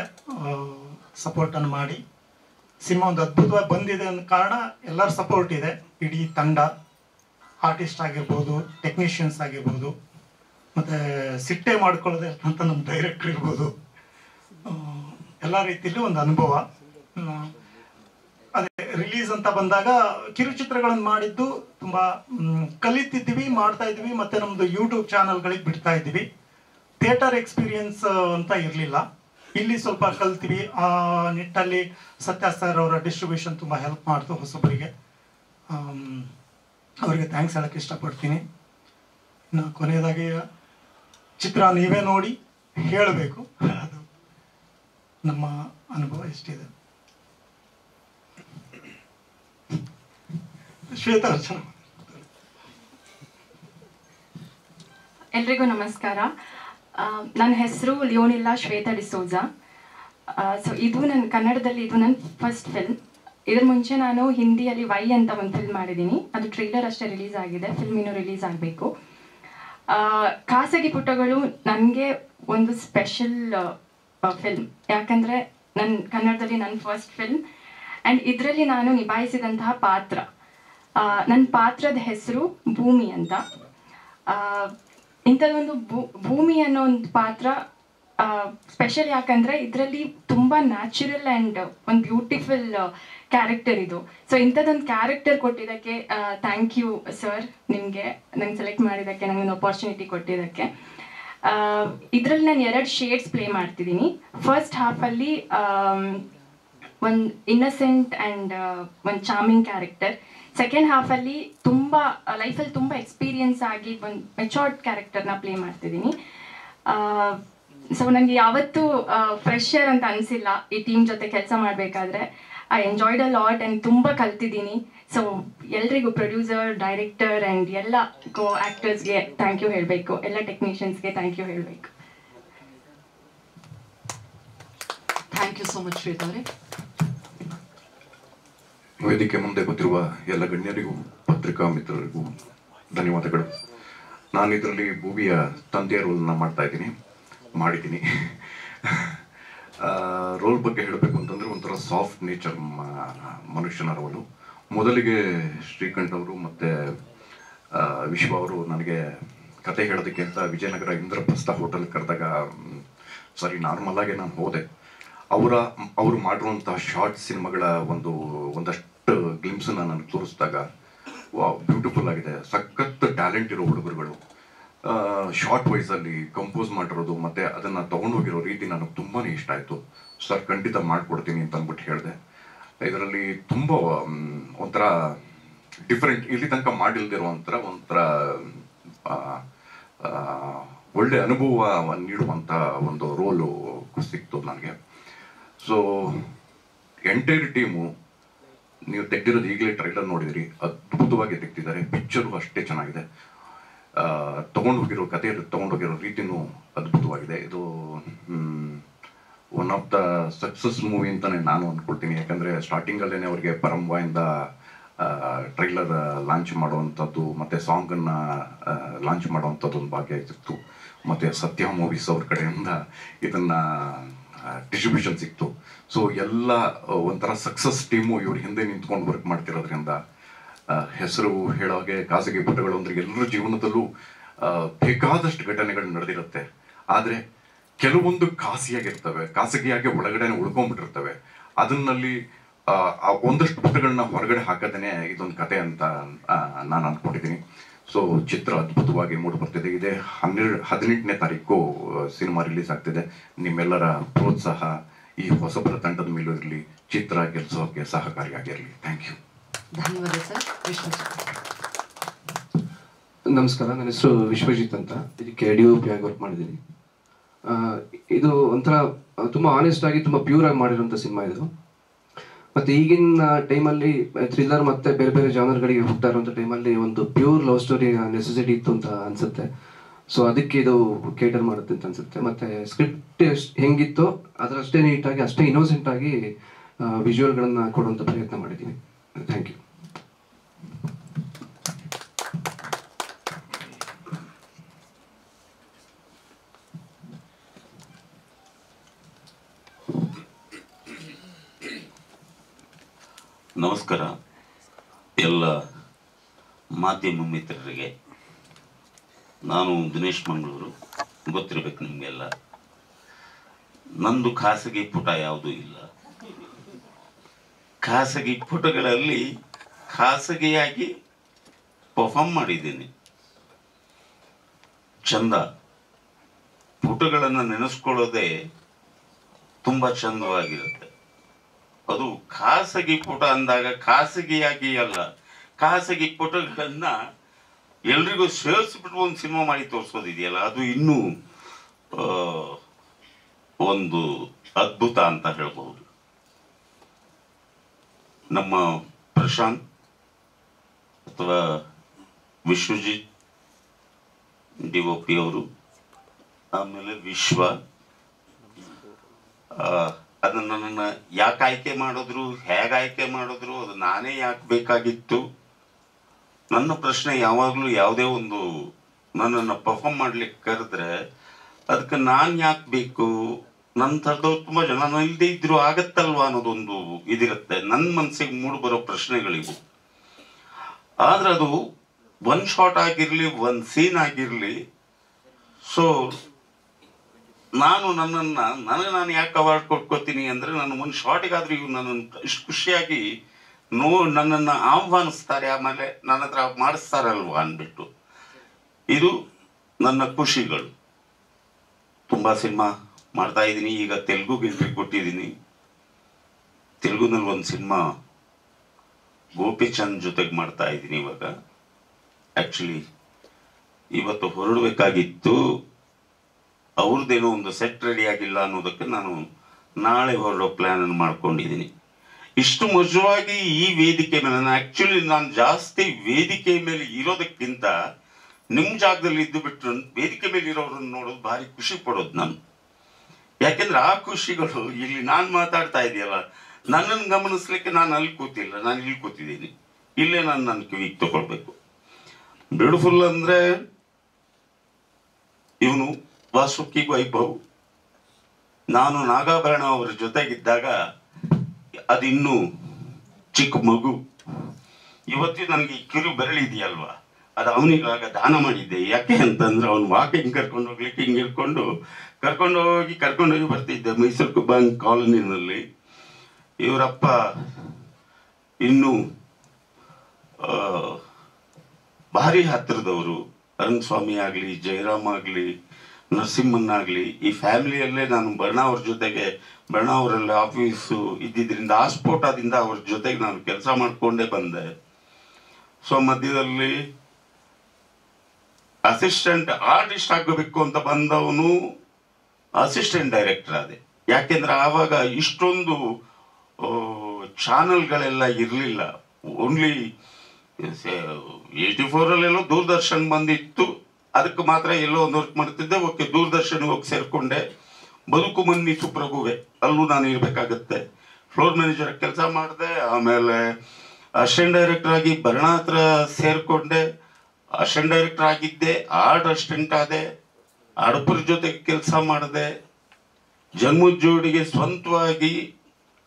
ಸಪೋರ್ಟನ್ನು ಮಾಡಿ. ಸಿನಿಮಾ ಒಂದು ಅದ್ಭುತವಾಗಿ ಬಂದಿದೆ ಅನ್ನೋ ಕಾರಣ ಎಲ್ಲರ ಸಪೋರ್ಟ್ ಇದೆ. ಇಡೀ ತಂಡ ಆರ್ಟಿಸ್ಟ್ ಆಗಿರ್ಬೋದು ಟೆಕ್ನಿಷಿಯನ್ಸ್ ಆಗಿರ್ಬೋದು, ಮತ್ತು ಸಿಟ್ಟೆ ಮಾಡ್ಕೊಳ್ಳೋದೆ ಅಂತ ನಮ್ಮ ಡೈರೆಕ್ಟರ್ ಇರ್ಬೋದು. ಎಲ್ಲ ರೀತಿಯಲ್ಲಿ ಒಂದು ಅನುಭವ. ಅದೇ ರಿಲೀಸ್ ಅಂತ ಬಂದಾಗ ಕಿರುಚಿತ್ರಗಳನ್ನು ಮಾಡಿದ್ದು ತುಂಬ ಕಲಿತಿದ್ದೀವಿ, ಮಾಡ್ತಾ ಇದ್ವಿ ಮತ್ತೆ ನಮ್ಮದು ಯೂಟ್ಯೂಬ್ ಚಾನಲ್ಗಳಿಗೆ ಬಿಡ್ತಾ ಇದ್ದೀವಿ. ಥಿಯೇಟರ್ ಎಕ್ಸ್ಪೀರಿಯನ್ಸ್ ಅಂತ ಇರಲಿಲ್ಲ. ಇಲ್ಲಿ ಸ್ವಲ್ಪ ಕಲ್ತೀವಿ, ಆ ನಿಟ್ಟಲ್ಲಿ ಸತ್ಯ ಸರ್ ಅವರ ಡಿಸ್ಟ್ರಿಬ್ಯೂಷನ್ ತುಂಬ ಹೆಲ್ಪ್ ಮಾಡ್ತು ಹೊಸಬರಿಗೆ. ಅವರಿಗೆ ಥ್ಯಾಂಕ್ಸ್ ಹೇಳಕ್ಕೆ ಇಷ್ಟಪಡ್ತೀನಿ. ಇನ್ನು ಕೊನೆಯದಾಗಿ, ಚಿತ್ರ ನೀವೇ ನೋಡಿ ಹೇಳಬೇಕು. ಅದು ನಮ್ಮ ಅನುಭವ ಎಷ್ಟಿದೆ. ಶ್ವೇತಾ ಎಲ್ರಿಗೂ ನಮಸ್ಕಾರ. ನನ್ನ ಹೆಸರು ಲಿಯೋನಿಲ್ಲಾ ಶ್ವೇತಾ ಡಿಸೋಜಾ. ಸೊ ಇದು ನನ್ನ ಕನ್ನಡದಲ್ಲಿ ಇದು ನನ್ನ ಫಸ್ಟ್ ಫಿಲ್ಮ್ ಇದ್ರ ಮುಂಚೆ ನಾನು ಹಿಂದಿಯಲ್ಲಿ ವೈ ಅಂತ ಒಂದು ಫಿಲ್ಮ್ ಮಾಡಿದ್ದೀನಿ. ಅದು ಟ್ರೈಲರ್ ಅಷ್ಟೇ ರಿಲೀಸ್ ಆಗಿದೆ. ಫಿಲ್ಮ್ ಇನ್ನೂ ರಿಲೀಸ್ ಆಗಬೇಕು. ಖಾಸಗಿ ಪುಟಗಳು ನನಗೆ ಒಂದು ಸ್ಪೆಷಲ್ ಫಿಲ್ಮ್ ಯಾಕಂದರೆ ನನ್ನ ಕನ್ನಡದಲ್ಲಿ ನನ್ನ ಫಸ್ಟ್ ಫಿಲ್ಮ್ ಆ್ಯಂಡ್ ಇದರಲ್ಲಿ ನಾನು ನಿಭಾಯಿಸಿದಂತಹ ಪಾತ್ರ. ನನ್ನ ಪಾತ್ರದ ಹೆಸರು ಭೂಮಿ ಅಂತ. ಇಂಥದ್ದೊಂದು ಭೂಮಿ ಅನ್ನೋ ಒಂದು ಪಾತ್ರ ಸ್ಪೆಷಲ್ ಯಾಕಂದ್ರೆ ಇದರಲ್ಲಿ ತುಂಬಾ ನ್ಯಾಚುರಲ್ ಆ್ಯಂಡ್ ಒಂದು ಬ್ಯೂಟಿಫುಲ್ ಕ್ಯಾರೆಕ್ಟರ್ ಇದು. ಸೊ ಇಂಥದ್ದೊಂದು ಕ್ಯಾರೆಕ್ಟರ್ ಕೊಟ್ಟಿದ್ದಕ್ಕೆ ಥ್ಯಾಂಕ್ ಯು ಸರ್ ನಿಮಗೆ. ನಂಗೆ ಸೆಲೆಕ್ಟ್ ಮಾಡಿದ್ದಕ್ಕೆ ನನಗೆ ಒಂದು ಅಪಾರ್ಚುನಿಟಿ ಕೊಟ್ಟಿದ್ದಕ್ಕೆ. ಇದರಲ್ಲಿ ನಾನು ಎರಡು ಶೇಡ್ಸ್ ಪ್ಲೇ ಮಾಡ್ತಿದ್ದೀನಿ. ಫಸ್ಟ್ ಹಾಫಲ್ಲಿ ಒಂದು ಇನ್ನಸೆಂಟ್ ಆ್ಯಂಡ್ ಒಂದು ಚಾರ್ಮಿಂಗ್ ಕ್ಯಾರೆಕ್ಟರ್ ಸೆಕೆಂಡ್ ಹಾಫಲ್ಲಿ ತುಂಬ ಲೈಫಲ್ಲಿ ತುಂಬ ಎಕ್ಸ್ಪೀರಿಯನ್ಸ್ ಆಗಿ ಒಂದು ಮೆಚೋರ್ಡ್ ಕ್ಯಾರೆಕ್ಟರ್ನ ಪ್ಲೇ ಮಾಡ್ತಿದ್ದೀನಿ. ಸೊ ನನಗೆ ಯಾವತ್ತೂ ಫ್ರೆಶರ್ ಅಂತ ಅನಿಸಿಲ್ಲ ಈ ಟೀಮ್ ಜೊತೆ ಕೆಲಸ ಮಾಡಬೇಕಾದ್ರೆ. I enjoyed a lot and ತುಂಬ ಕಲ್ತಿದ್ದೀನಿ. ಸೊ ಎಲ್ರಿಗೂ ಪ್ರೊಡ್ಯೂಸರ್ ಡೈರೆಕ್ಟರ್ ಆ್ಯಂಡ್ ಎಲ್ಲ ಕೋ ಆ್ಯಕ್ಟರ್ಸ್ಗೆ ಥ್ಯಾಂಕ್ ಯು ಹೇಳಬೇಕು. ಎಲ್ಲ ಟೆಕ್ನಿಷಿಯನ್ಸ್ಗೆ ಥ್ಯಾಂಕ್ ಯು ಹೇಳಬೇಕು. Thank you so much Shweta ವೇದಿಕೆ ಮುಂದೆ ಗೊತ್ತಿರುವ ಎಲ್ಲ ಗಣ್ಯರಿಗೂ ಪತ್ರಿಕಾ ಮಿತ್ರರಿಗೂ ಧನ್ಯವಾದಗಳು. ನಾನು ಇದರಲ್ಲಿ ಭೂಮಿಯ ತಂದೆಯ ರೋಲ್ನ ಮಾಡ್ತಾ ಇದ್ದೀನಿ, ಮಾಡಿದ್ದೀನಿ. ರೋಲ್ ಬಗ್ಗೆ ಹೇಳಬೇಕು ಅಂತಂದ್ರೆ ಒಂಥರ ಸಾಫ್ಟ್ ನೇಚರ್ ಮನುಷ್ಯನ ರೋಲು ಮೊದಲಿಗೆ ಶ್ರೀಕಂಠ್ ಅವರು ಮತ್ತು ವಿಶ್ವ ಅವರು ನನಗೆ ಕತೆ ಹೇಳೋದಕ್ಕೆ ಅಂತ ವಿಜಯನಗರ ಇಂದ್ರಪ್ರಸ್ಥ ಹೋಟೆಲ್ ಕರೆದಾಗ ಸಾರಿ ಆಗಿ ನಾನು ಹೋದೆ. ಅವರ, ಅವರು ಮಾಡಿರುವಂತಹ ಶಾರ್ಟ್ ಸಿನಿಮಾಗಳ ಒಂದು, ಒಂದಷ್ಟು ಗ್ಲಿಮ್ಸನ್ನ ನನಗೆ ತೋರಿಸಿದಾಗ ವಾ ಬ್ಯೂಟಿಫುಲ್ ಆಗಿದೆ. ಸಖತ್ ಟ್ಯಾಲೆಂಟ್ ಇರೋ ಹುಡುಗರುಗಳು. ಶಾರ್ಟ್ ವೈಸಲ್ಲಿ ಕಂಪೋಸ್ ಮಾಡಿರೋದು, ಮತ್ತೆ ಅದನ್ನ ತೊಗೊಂಡೋಗಿರೋ ರೀತಿ ನನಗೆ ತುಂಬಾ ಇಷ್ಟ ಆಯಿತು. ಸರ್, ಖಂಡಿತ ಮಾಡಿಕೊಡ್ತೀನಿ ಅಂತ ಅಂದ್ಬಿಟ್ಟು ಹೇಳಿದೆ. ಇದರಲ್ಲಿ ತುಂಬ ಒಂಥರ ಡಿಫ್ರೆಂಟ್ ಇಲ್ಲಿ ತನಕ ಮಾಡಿಲ್ದಿರೋ ಒಂಥರ ಒಂಥರ ಒಳ್ಳೆ ಅನುಭವ ನೀಡುವಂಥ ಒಂದು ರೋಲು ಸಿಕ್ತು ನನಗೆ. ಸೊ ಎಂಟೈರ್ ಟೀಮು ನೀವು ತೆಗ್ದಿರೋದು ಈಗಲೇ ಟ್ರೈಲರ್ ನೋಡಿದಿರಿ, ಅದ್ಭುತವಾಗಿ ತೆಗ್ದಿದ್ದಾರೆ ಪಿಕ್ಚರು ಅಷ್ಟೇ ಚೆನ್ನಾಗಿದೆ. ತಗೊಂಡು ಹೋಗಿರೋ ಕತೆ ಹೋಗಿರೋ ರೀತಿನೂ ಅದ್ಭುತವಾಗಿದೆ. ಇದು one of the success movie ಅಂತಲೇ ನಾನು ಅಂದ್ಕೊಳ್ತೀನಿ ಯಾಕಂದರೆ ಸ್ಟಾರ್ಟಿಂಗಲ್ಲೇ ಅವರಿಗೆ ಪರಂಬಾಯಿಂದ ಟ್ರೈಲರ್ ಲಾಂಚ್ ಮಾಡುವಂಥದ್ದು, ಮತ್ತು ಸಾಂಗನ್ನು ಲಾಂಚ್ ಮಾಡುವಂಥದ್ದು ಒಂದು ಭಾಗ್ಯ ಇತ್ತು. ಮತ್ತು ಸತ್ಯ ಮೂವೀಸ್ ಅವ್ರ ಕಡೆಯಿಂದ ಇದನ್ನ ಡಿಸ್ಟ್ರಿಬ್ಯೂಷನ್ ಸಿಕ್ತು. ಸೊ ಎಲ್ಲ ಒಂಥರ ಸಕ್ಸಸ್ ಟೀಮು ಇವ್ರ ಹಿಂದೆ ನಿಂತ್ಕೊಂಡು ವರ್ಕ್ ಮಾಡ್ತಿರೋದ್ರಿಂದ ಹೆಸರು ಹೇಳೋ ಹಾಗೆ ಖಾಸಗಿ ಪುಟಗಳು ಅಂದ್ರೆ ಎಲ್ಲರ ಜೀವನದಲ್ಲೂ ಬೇಕಾದಷ್ಟು ಘಟನೆಗಳು ನಡೆದಿರುತ್ತೆ. ಆದರೆ, ಕೆಲವೊಂದು ಖಾಸಿಯಾಗಿರ್ತವೆ, ಖಾಸಗಿಯಾಗಿ ಒಳಗಡೆನೆ ಉಳ್ಕೊಂಡ್ಬಿಟ್ಟಿರ್ತವೆ. ಅದನ್ನಲ್ಲಿ ಒಂದಷ್ಟು ಪುಟಗಳನ್ನ ಹೊರಗಡೆ ಹಾಕೋದೇ ಇದೊಂದು ಕತೆ ಅಂತ ನಾನು ಅನ್ಕೊಂಡಿದ್ದೀನಿ ಸೊ ಚಿತ್ರ ಅದ್ಭುತವಾಗಿ ಮೂಡಿ ಬರ್ತಿದೆ. ಇದೆ ಹನ್ನೆರಡು ಹದಿನೆಂಟನೇ ತಾರೀಕು ಸಿನಿಮಾ ರಿಲೀಸ್ ಆಗ್ತಿದೆ. ನಿಮ್ಮೆಲ್ಲರ ಪ್ರೋತ್ಸಾಹ ಈ ಹೊಸಬರ ತಂಡದ ಮೇಲೂ ಇರಲಿ ಚಿತ್ರ ಗೆಲ್ಸೋಕೆ ಸಹಕಾರಿಯಾಗಿರಲಿ. ಥ್ಯಾಂಕ್ ಯು ಧನ್ಯವಾದ ಸರ್. ನಮಸ್ಕಾರ. ನನ್ನ ಹೆಸರು ವಿಶ್ವಜಿತ್ ಅಂತ. ಇದಕ್ಕೆ ಡಿ ಓ ಪಿ ಆಗಿ ವರ್ಕ್ ಮಾಡಿದ್ದೀನಿ. ಇದು ಒಂಥರ ತುಂಬ ತುಂಬಾ ಆನೆಸ್ಟ್ ಆಗಿ ತುಂಬ ಪ್ಯೂರ್ ಆಗಿ ಮಾಡಿರುವಂಥ ಸಿನಿಮಾ ಇದು. ಮತ್ತೆ ಈಗಿನ ಟೈಮಲ್ಲಿ ಥ್ರಿಲ್ಲರ್ ಮತ್ತೆ ಬೇರೆ ಬೇರೆ ಜಾನರ್ಗಳಿಗೆ ಹೋಗ್ತಾ ಇರುವಂಥ ಟೈಮಲ್ಲಿ ಒಂದು ಪ್ಯೂರ್ ಲವ್ ಸ್ಟೋರಿ ನೆಸೆಸಿಟಿ ಇತ್ತು ಅಂತ ಅನ್ಸುತ್ತೆ. ಸೊ ಅದಕ್ಕೆ ಇದು ಕೇಟರ್ ಮಾಡುತ್ತೆ ಅಂತ ಅನ್ಸುತ್ತೆ. ಮತ್ತೆ ಸ್ಕ್ರಿಪ್ಟ್ ಹೆಂಗಿತ್ತು ಅದರಷ್ಟೇ ನೀಟಾಗಿ ಅಷ್ಟೇ ಇನ್ನೋಸೆಂಟ್ ಆಗಿ ವಿಜುವಲ್ಗಳನ್ನ ಕೊಡುವಂಥ ಪ್ರಯತ್ನ ಮಾಡಿದ್ದೀನಿ. ಥ್ಯಾಂಕ್ ಯು ನಮಸ್ಕಾರ. ಎಲ್ಲ ಮಾಧ್ಯಮ ಮಿತ್ರರಿಗೆ. ನಾನು ದಿನೇಶ್ ಮಂಗಳೂರು. ಗೊತ್ತಿರಬೇಕು ನಿಮಗೆಲ್ಲ. ನಂದು ಖಾಸಗಿ ಪುಟ ಯಾವುದೂ ಇಲ್ಲ. ಖಾಸಗಿ ಪುಟಗಳಲ್ಲಿ ಖಾಸಗಿಯಾಗಿ ಪರ್ಫಾರ್ಮ್ ಮಾಡಿದ್ದೀನಿ. ಚಂದ. ಪುಟಗಳನ್ನು ನೆನೆಸ್ಕೊಳ್ಳೋದೇ ತುಂಬ ಚಂದವಾಗಿರುತ್ತೆ. ಅದು ಖಾಸಗಿ ಪುಟ ಅಂದಾಗ ಖಾಸಗಿಯಾಗಿ ಅಲ್ಲ. ಖಾಸಗಿ ಪುಟಗಳನ್ನ ಎಲ್ರಿಗೂ ಸೇರಿಸ್ಬಿಟ್ಟು ಒಂದು ಸಿನಿಮಾ ಮಾಡಿ ತೋರಿಸೋದಿದೆಯಲ್ಲ ಅದು ಇನ್ನೂ ಒಂದು ಅದ್ಭುತ ಅಂತ ಹೇಳ್ಬಹುದು. ನಮ್ಮ ಪ್ರಶಾಂತ್ ಅಥವಾ ವಿಶ್ವಜಿತ್ ಡಿ ಒ ಪಿ ಅವರು ಆಮೇಲೆ ವಿಶ್ವ ಆ, ಅದನ್ನ ನನ್ನ ಯಾಕೆ ಆಯ್ಕೆ ಮಾಡಿದ್ರು, ಹೇಗೆ ಆಯ್ಕೆ ಮಾಡಿದ್ರು, ಅದು ನಾನೇ ಯಾಕೆ ಬೇಕಾಗಿತ್ತು? ನನ್ನ ಪ್ರಶ್ನೆ ಯಾವಾಗಲೂ ಯಾವುದೇ ಒಂದು ನನ್ನನ್ನು ಪರ್ಫಾರ್ಮ್ ಮಾಡ್ಲಿಕ್ಕೆ ಕರೆದ್ರೆ ಅದಕ್ಕೆ ನಾನು ಯಾಕೆ ಬೇಕು? ನನ್ನ ಥರದವ್ರು ತುಂಬ ಜನ, ನಾನು ಇಲ್ಲದೆ ಇದ್ರು ಆಗತ್ತಲ್ವಾ ಅನ್ನೋದೊಂದು ಇದಿರುತ್ತೆ. ನನ್ನ ಮನಸ್ಸಿಗೆ ಮೂಡು ಬರೋ ಪ್ರಶ್ನೆಗಳಿವು. ಆದ್ರೆ ಅದು ಒನ್ ಶಾಟ್ ಆಗಿರ್ಲಿ ಒಂದ್ ಸೀನ್ ಆಗಿರ್ಲಿ ಸೊ ನಾನು ನನ್ನನ್ನ, ನನಗೆ ನಾನು ಯಾಕೆ ಅವಾರ್ಡ್ ಕೊಟ್ಕೋತೀನಿ ಅಂದ್ರೆ ನನ್ನ ಒಂದು ಶಾರ್ಟಿಗಾದ್ರೆ ಇವ್ರು ನನ್ನನ್ನು ಇಷ್ಟು ಖುಷಿಯಾಗಿ ನೋ, ನನ್ನನ್ನ ಆಹ್ವಾನಿಸ್ತಾರೆ, ಆಮೇಲೆ ನನ್ನ ಹತ್ರ ಮಾಡಿಸ್ತಾರಲ್ವಾ ಅಂದ್ಬಿಟ್ಟು. ಇದು ನನ್ನ ಖುಷಿಗಳು. ತುಂಬಾ ಸಿನಿಮಾ ಮಾಡ್ತಾ ಇದ್ದೀನಿ, ಈಗ ತೆಲುಗುಗೆ ಎಂಟ್ರಿ ಕೊಟ್ಟಿದ್ದೀನಿ. ತೆಲುಗುನಲ್ಲಿ ಒಂದು ಸಿನಿಮಾ ಗೋಪಿಚಂದ್ ಜೊತೆಗೆ ಮಾಡ್ತಾ ಇದ್ದೀನಿ ಇವಾಗ. ಆ್ಯಕ್ಚುಲಿ ಇವತ್ತು ಹೊರಡಬೇಕಾಗಿತ್ತು ಅವ್ರದ್ದೇನೋ ಒಂದು ಸೆಟ್ ರೆಡಿ ಆಗಿಲ್ಲ ಅನ್ನೋದಕ್ಕೆ ನಾನು ನಾಳೆ ಹೊರಡೋ ಪ್ಲಾನ್ ಅನ್ನು ಮಾಡ್ಕೊಂಡಿದ್ದೀನಿ. ಇಷ್ಟು ಮಜವಾಗಿ ಈ ವೇದಿಕೆ ಮೇಲೆ, ನಾನು ಆ್ಯಕ್ಚುಲಿ ನಾನು ಜಾಸ್ತಿ ವೇದಿಕೆ ಮೇಲೆ ಇರೋದಕ್ಕಿಂತ ನಿಮ್ಮ ಜಾಗದಲ್ಲಿ ಇದ್ದು ಬಿಟ್ಟು ವೇದಿಕೆ ಮೇಲೆ ಇರೋರನ್ನು ನೋಡೋದು ಭಾರಿ ಖುಷಿ ಪಡೋದು ನಾನು. ಯಾಕೆಂದ್ರೆ ಆ ಖುಷಿಗಳು ಇಲ್ಲಿ ನಾನು ಮಾತಾಡ್ತಾ ಇದೆಯಲ್ಲ, ನನ್ನನ್ನು ಗಮನಿಸ್ಲಿಕ್ಕೆ ನಾನು ಅಲ್ಲಿ ಕೂತಿಲ್ಲ, ನಾನು ಇಲ್ಲಿ ಕೂತಿದ್ದೀನಿ. ಇಲ್ಲೇ ನಾನು ನನ್ನ ಕಿವಿಗೆ ತಗೊಳ್ಬೇಕು. ಬ್ಯೂಟಿಫುಲ್ ಅಂದ್ರೆ ಇವನು ವಾಸುಕಿ ವೈಭವ್ ನಾನು ನಾಗಾಭರಣ ಅವರ ಜೊತೆಗಿದ್ದಾಗ ಅದಿನ್ನೂ ಚಿಕ್ಕ ಮಗು. ಇವತ್ತು ನನಗೆ ಕಿರು ಬೆರಳಿದೆಯಲ್ವಾ? ಅದು ಅವನಿಗಾಗ ದಾನ ಮಾಡಿದ್ದೆ. ಯಾಕೆ ಅಂತಂದ್ರೆ ಅವನು ವಾಕಿಂಗ್ ಕರ್ಕೊಂಡು ಹೋಗ್ಲಿಕ್ಕೆ ಹಿಂಗೆ ಇಟ್ಕೊಂಡು ಕರ್ಕೊಂಡು ಹೋಗಿ ಕರ್ಕೊಂಡು ಹೋಗಿ ಬರ್ತಿದ್ದೆ ಮೈಸೂರು ಬ್ಯಾಂಕ್ ಕಾಲೋನಿನಲ್ಲಿ. ಇವರಪ್ಪ ಇನ್ನೂ ಭಾರಿ ಹತ್ತಿರದವರು ಅರುಣಸ್ವಾಮಿ ಆಗಲಿ, ಜಯರಾಮ್ ಆಗಲಿ ನರಸಿಂಹನ್ನಾಗ್ಲಿ ಈ ಫ್ಯಾಮಿಲಿಯಲ್ಲೇ ನಾನು ಬರ್ಣ ಅವ್ರ ಜೊತೆಗೆ, ಬರ್ಣ ಅವರಲ್ಲಿ ಆಫೀಸು ಇದ್ದಿದ್ದರಿಂದ ಆ ಸ್ಫೋಟದಿಂದ ಅವ್ರ ಜೊತೆಗೆ ನಾನು ಕೆಲಸ ಮಾಡಿಕೊಂಡೇ ಬಂದೆ. ಸೊ ಮಧ್ಯದಲ್ಲಿ ಅಸಿಸ್ಟೆಂಟ್ ಆರ್ಟಿಸ್ಟ್ ಆಗಬೇಕು ಅಂತ ಬಂದವನು ಅಸಿಸ್ಟೆಂಟ್ ಡೈರೆಕ್ಟರ್ ಆದೆ. ಯಾಕೆಂದ್ರೆ ಆವಾಗ ಇಷ್ಟೊಂದು ಚಾನಲ್ಗಳೆಲ್ಲ ಇರಲಿಲ್ಲ. ಓನ್ಲಿ ಏಯ್ಟಿ ಫೋರಲ್ಲೆಲ್ಲೋ ದೂರದರ್ಶನ್ ಬಂದಿತ್ತು. ಅದಕ್ಕೆ ಮಾತ್ರ ಎಲ್ಲೋ ಒಂದು ವರ್ಕ್ ಮಾಡ್ತಿದ್ದೆ ಓಕೆ ದೂರದರ್ಶನ ಹೋಗಿ ಸೇರ್ಕೊಂಡೆ. ಬದುಕು ಮನ್ನಿ ಸುಪ್ರಭುವೆ. ಅಲ್ಲೂ ನಾನು ಇರಬೇಕಾಗತ್ತೆ. ಫ್ಲೋರ್ ಮ್ಯಾನೇಜರ್ ಕೆಲಸ ಮಾಡಿದೆ. ಆಮೇಲೆ ಅಸಿಸ್ಟೆಂಟ್ ಡೈರೆಕ್ಟರ್ ಆಗಿ ಭರಣ ಹತ್ರ ಸೇರಿಕೊಂಡೆ. ಅಸಿಸ್ಟೆಂಟ್ ಡೈರೆಕ್ಟರ್ ಆಗಿದ್ದೆ. ಆರ್ಡ್ ಅಸಿಸ್ಟೆಂಟ್ ಆದೆ. ಅಡಪುರ ಜೊತೆಗೆ ಕೆಲಸ ಮಾಡಿದೆ. ಜನ್ಮದ ಜೋಡಿಗೆ ಸ್ವಂತವಾಗಿ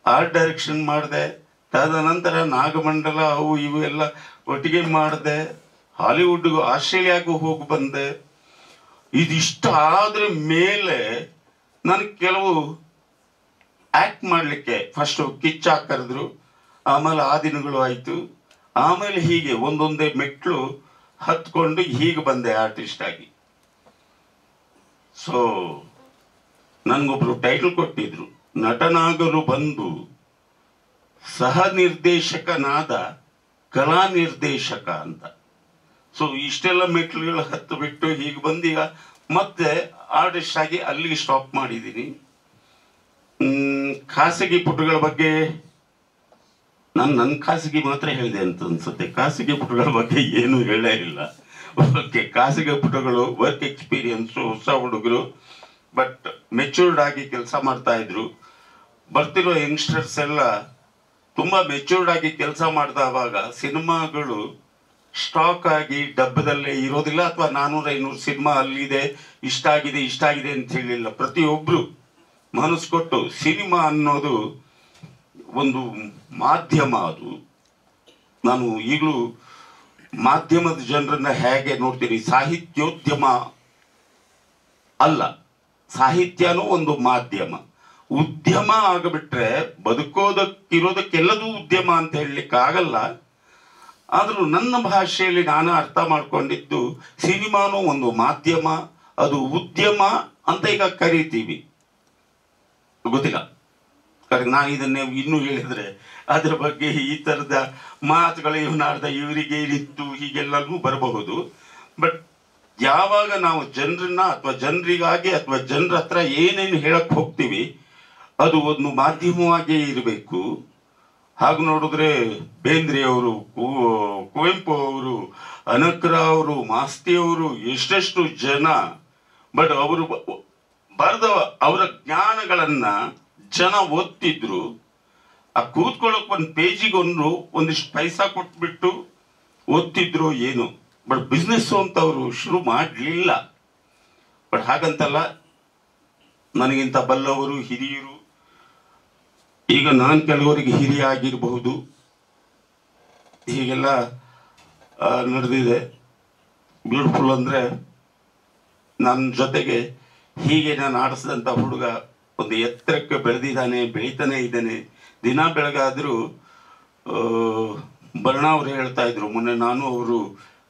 ಆರ್ಟ್ ಡೈರೆಕ್ಷನ್ ಮಾಡಿದೆ. ತದನಂತರ ನಾಗಮಂಡಲ, ಅವು ಇವು ಎಲ್ಲ ಒಟ್ಟಿಗೆ ಮಾಡಿದೆ. ಹಾಲಿವುಡ್ಗೂ ಆಸ್ಟ್ರೇಲಿಯಾಗೂ ಹೋಗಿ ಬಂದೆ. ಇದಿಷ್ಟ ಆದ್ರ ಮೇಲೆ ನನಗೆ ಕೆಲವು ಆಕ್ಟ್ ಮಾಡಲಿಕ್ಕೆ ಫಸ್ಟ್ ಕಿಚ್ಚ ಕರೆದ್ರು ಆಮೇಲೆ ಆ ದಿನಗಳು ಆಯ್ತು. ಆಮೇಲೆ ಹೀಗೆ ಒಂದೊಂದೇ ಮೆಟ್ಲು ಹತ್ಕೊಂಡು ಹೀಗೆ ಬಂದೆ ಆರ್ಟಿಸ್ಟ್ ಆಗಿ. ಸೊ ನನ್ಗೊಬ್ರು ಟೈಟಲ್ ಕೊಟ್ಟಿದ್ರು. ನಟನಾಗಲು ಬಂದು ಸಹ ನಿರ್ದೇಶಕನಾದ, ಕಲಾ ನಿರ್ದೇಶಕ ಅಂತ. ಸೊ ಇಷ್ಟೆಲ್ಲ ಮೆಟ್ಲುಗಳು ಹತ್ತು ಬಿಟ್ಟು ಹೀಗೆ ಬಂದೀಗ ಮತ್ತೆ ಆರ್ಟಿಸ್ಟ್ ಆಗಿ ಅಲ್ಲಿಗೆ ಸ್ಟಾಪ್ ಮಾಡಿದ್ದೀನಿ. ಖಾಸಗಿ ಪುಟಗಳ ಬಗ್ಗೆ ನಾನು ನನ್ನ ಖಾಸಗಿ ಮಾತ್ರ ಹೇಳಿದೆ ಅಂತ ಅನ್ಸುತ್ತೆ. ಖಾಸಗಿ ಪುಟಗಳ ಬಗ್ಗೆ ಏನು ಹೇಳೇ ಇಲ್ಲ. ಓಕೆ ಖಾಸಗಿ ಪುಟಗಳು ವರ್ಕ್ ಎಕ್ಸ್ಪೀರಿಯನ್ಸು ಹೊಸ ಹುಡುಗರು ಬಟ್ ಮೆಚೂರ್ಡ್ ಆಗಿ ಕೆಲಸ ಮಾಡ್ತಾ ಇದ್ರು. ಬರ್ತಿರೋ ಯಂಗ್ಸ್ಟರ್ಸ್ ಎಲ್ಲ ತುಂಬಾ ಮೆಚೂರ್ಡ್ ಆಗಿ ಕೆಲಸ ಮಾಡಿದವಾಗ ಸಿನಿಮಾಗಳು ಸ್ಟಾಕ್ ಆಗಿ ಡಬ್ಬದಲ್ಲೇ ಇರೋದಿಲ್ಲ ಅಥವಾ ನಾನೂರ ಐನೂರು ಸಿನಿಮಾ ಅಲ್ಲಿದೆ, ಇಷ್ಟ ಆಗಿದೆ ಇಷ್ಟ ಆಗಿದೆ ಅಂತ ಹೇಳಿಲ್ಲ. ಪ್ರತಿಯೊಬ್ರು ಮನಸ್ಸು ಕೊಟ್ಟು ಸಿನಿಮಾ ಅನ್ನೋದು ಒಂದು ಮಾಧ್ಯಮ ಅದು. ನಾನು ಈಗಲೂ ಮಾಧ್ಯಮದ ಜನರನ್ನ ಹೇಗೆ ನೋಡ್ತೀನಿ? ಸಾಹಿತ್ಯೋದ್ಯಮ ಅಲ್ಲ, ಸಾಹಿತ್ಯನೂ ಒಂದು ಮಾಧ್ಯಮ. ಉದ್ಯಮ ಆಗಬಿಟ್ರೆ ಬದುಕೋದಕ್ಕಿರೋದಕ್ಕೆಲ್ಲದೂ ಉದ್ಯಮ ಅಂತ ಹೇಳಲಿಕ್ಕೆ ಆಗಲ್ಲ ಆದರೂ ನನ್ನ ಭಾಷೆಯಲ್ಲಿ ನಾನು ಅರ್ಥ ಮಾಡ್ಕೊಂಡಿದ್ದು ಸಿನಿಮಾನು ಒಂದು ಮಾಧ್ಯಮ, ಅದು ಉದ್ಯಮ ಅಂತ ಈಗ ಕರಿತೀವಿ. ಗೊತ್ತಿಲ್ಲ. ನಾನು ಇದನ್ನೇ ಇನ್ನೂ ಹೇಳಿದರೆ ಅದರ ಬಗ್ಗೆ ಈ ಥರದ ಮಾತುಗಳು ಇವನಾರ್ಧ ಇವರಿಗೆ ಇತ್ತು ಹೀಗೆಲ್ಲವೂ ಬರಬಹುದು. ಬಟ್ ಯಾವಾಗ ನಾವು ಜನರನ್ನ ಅಥವಾ ಜನರಿಗಾಗಿ ಅಥವಾ ಜನರ ಹತ್ರ ಏನೇನು ಹೇಳಕ್ಕೆ ಹೋಗ್ತೀವಿ, ಅದು ಒಂದು ಮಾಧ್ಯಮವಾಗಿಯೇ ಇರಬೇಕು. ಹಾಗೆ ನೋಡಿದ್ರೆ ಬೇಂದ್ರೆ ಅವರು ಕುವೆಂಪು ಅವರು ಅನಕ್ರ ಅವರು ಮಾಸ್ತಿ ಅವರು ಎಷ್ಟೆಷ್ಟು ಜನ. ಬಟ್ ಅವರು ಬರೆದ ಅವರ ಜ್ಞಾನಗಳನ್ನ ಜನ ಓದ್ತಿದ್ರು. ಆ ಕೂತ್ಕೊಳ್ಳೋಕೆ ಒಂದು ಪೇಜಿಗೊಂದು ಒಂದಿಷ್ಟು ಪೈಸಾ ಕೊಟ್ಬಿಟ್ಟು ಓದ್ತಿದ್ರು ಏನು. ಬಟ್ ಬಿಸ್ನೆಸ್ ಅಂತ ಅವರು ಶುರು ಮಾಡಲಿಲ್ಲ. ಬಟ್ ಹಾಗಂತಲ್ಲ, ನನಗಿಂತ ಬಲ್ಲವರು ಹಿರಿಯರು. ಈಗ ನಾನು ಕೆಲವರಿಗೆ ಹಿರಿಯ ಆಗಿರಬಹುದು. ಹೀಗೆಲ್ಲ ನಡೆದಿದೆ. ಬ್ಯೂಟಿಫುಲ್ ಅಂದ್ರೆ ನನ್ನ ಜೊತೆಗೆ ಹೀಗೆ ನಾನು ಆಡಿಸಿದಂಥ ಹುಡುಗ ಒಂದು ಎತ್ತರಕ್ಕೆ ಬೆಳೆದಿದ್ದಾನೆ, ಬೆಳೀತಾನೆ ಇದ್ದಾನೆ. ದಿನ ಬೆಳಗಾದರೂ ಬರ್ಣ ಅವರು ಹೇಳ್ತಾ ಇದ್ರು, ಮೊನ್ನೆ ನಾನು ಅವರು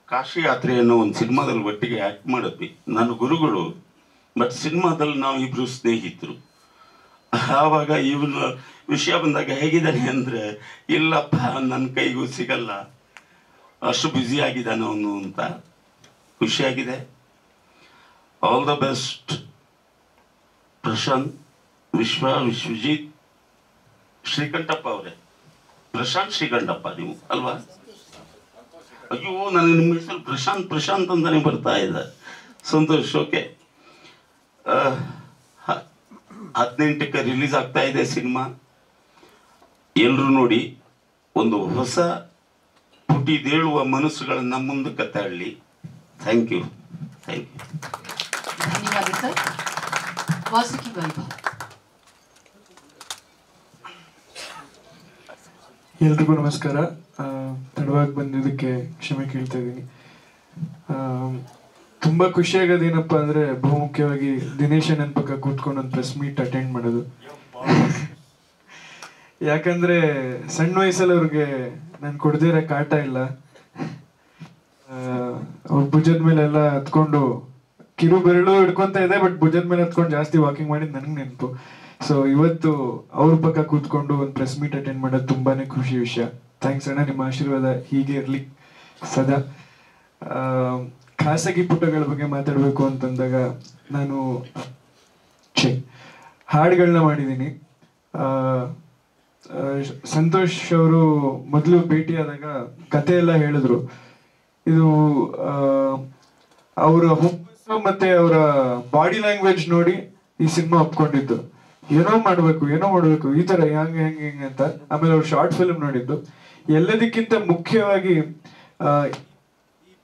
ಕಾಶಿ ಯಾತ್ರೆ ಅನ್ನೋ ಒಂದು ಸಿನಿಮಾದಲ್ಲಿ ಒಟ್ಟಿಗೆ ಆ್ಯಕ್ಟ್ ಮಾಡಿದ್ವಿ. ನನ್ನ ಗುರುಗಳು, ಬಟ್ ಸಿನಿಮಾದಲ್ಲಿ ನಾವು ಇಬ್ರು ಸ್ನೇಹಿತರು. ಆವಾಗ ಇವನ ವಿಷಯ ಬಂದಾಗ ಹೇಗಿದ್ದಾನೆ ಅಂದ್ರೆ, ಇಲ್ಲಪ್ಪ ನನ್ನ ಕೈಗೂ ಸಿಗಲ್ಲ. ಅಷ್ಟು ಬ್ಯುಸಿ ಆಗಿದ್ದಾನೆ ಅವನು ಅಂತ ಖುಷಿಯಾಗಿದೆ. ಆಲ್ ದ ಬೆಸ್ಟ್ ಪ್ರಶಾಂತ್, ವಿಶ್ವ, ವಿಶ್ವಜಿತ್, ಶ್ರೀಕಂಠಪ್ಪ ಅವರೇ. ಪ್ರಶಾಂತ್, ಶ್ರೀಕಂಠಪ್ಪ ನೀವು, ಅಲ್ವಾ? ಅಯ್ಯೋ ನನಗೆ ನಿಮ್ಮ ಹೆಸರು ಪ್ರಶಾಂತ್ ಪ್ರಶಾಂತ್ ಅಂತಾನೆ ಬರ್ತಾ ಇದೆ. ಸಂತೋಷ್ ಓಕೆ ಹದಿನೆಂಟಕ್ಕೆ ರಿಲೀಸ್ ಆಗ್ತಾ ಇದೆ ಸಿನಿಮಾ. ಎಲ್ಲರೂ ನೋಡಿ ಒಂದು ಹೊಸ ಪುಟಿದೇಳುವ ಮನಸ್ಸುಗಳನ್ನ ಮುಂದಕ್ಕೆ ತಳ್ಳಿ. ಥ್ಯಾಂಕ್ ಯು ಥ್ಯಾಂಕ್ ಯು ಧನ್ಯವಾದ ಸರ್. ವಾಸುಕಿ ವೈಭವ್ ಎಲ್ರಿಗೂ ನಮಸ್ಕಾರ. ತಡವಾಗಿ ಬಂದಿದ್ದಕ್ಕೆ ಕ್ಷಮೆ ಕೇಳ್ತಾ ಇದ್ದೀನಿ. ಆ, ತುಂಬಾ ಖುಷಿ ಆಗೋದೇನಪ್ಪ ಅಂದ್ರೆ ಬಹುಮುಖ್ಯವಾಗಿ ದಿನೇಶ್ ನನ್ನ ಪಕ್ಕ ಕೂತ್ಕೊಂಡು ಒಂದು ಪ್ರೆಸ್ ಮೀಟ್ ಅಟೆಂಡ್ ಮಾಡೋದು. ಯಾಕಂದ್ರೆ ಸಣ್ಣ ವಯಸ್ಸಲ್ಲಿ ಅವ್ರಿಗೆ ನಾನು ಕೊಡದೇ ಕಾಟ ಇಲ್ಲ. ಅವ್ರ ಭುಜದ ಮೇಲೆ ಎಲ್ಲ ಹತ್ಕೊಂಡು ಕಿರು ಬೆರಳು ಹಿಡ್ಕೊಂತ ಇದೆ ಬಟ್ ಭುಜದ ಮೇಲೆ ಹತ್ಕೊಂಡು ಜಾಸ್ತಿ ವಾಕಿಂಗ್ ಮಾಡಿದ್ ನನಗೆ ನೆನಪು. ಸೊ ಇವತ್ತು ಅವ್ರ ಪಕ್ಕ ಕೂತ್ಕೊಂಡು ಒಂದು ಪ್ರೆಸ್ ಮೀಟ್ ಅಟೆಂಡ್ ಮಾಡೋದು ತುಂಬಾನೇ ಖುಷಿ ವಿಷಯ. ಥ್ಯಾಂಕ್ಸ್ ಅಣ್ಣ, ನಿಮ್ಮ ಆಶೀರ್ವಾದ ಹೀಗೆ ಇರಲಿ ಸದಾ. ಖಾಸಗಿ ಪುಟಗಳ ಬಗ್ಗೆ ಮಾತಾಡಬೇಕು ಅಂತಂದಾಗ ನಾನು ಛೆ, ಹಾಡುಗಳನ್ನ ಮಾಡಿದ್ದೀನಿ. ಸಂತೋಷ್ ಅವರು ಮೊದಲು ಭೇಟಿಯಾದಾಗ ಕತೆ ಎಲ್ಲ ಹೇಳಿದ್ರು. ಇದು ಅವರ ಹುಮ್ಮಸ್ಸು ಮತ್ತೆ ಅವರ ಬಾಡಿ ಲ್ಯಾಂಗ್ವೇಜ್ ನೋಡಿ ಈ ಸಿನಿಮಾ ಒಪ್ಕೊಂಡಿದ್ದು. ಏನೋ ಮಾಡಬೇಕು ಏನೋ ಮಾಡಬೇಕು ಈ ತರ ಹೆಂಗೆ ಹೆಂಗೆ ಹೆಂಗೆ ಅಂತ. ಆಮೇಲೆ ಅವ್ರು ಶಾರ್ಟ್ ಫಿಲ್ಮ್ ನೋಡಿದ್ದು. ಎಲ್ಲದಕ್ಕಿಂತ ಮುಖ್ಯವಾಗಿ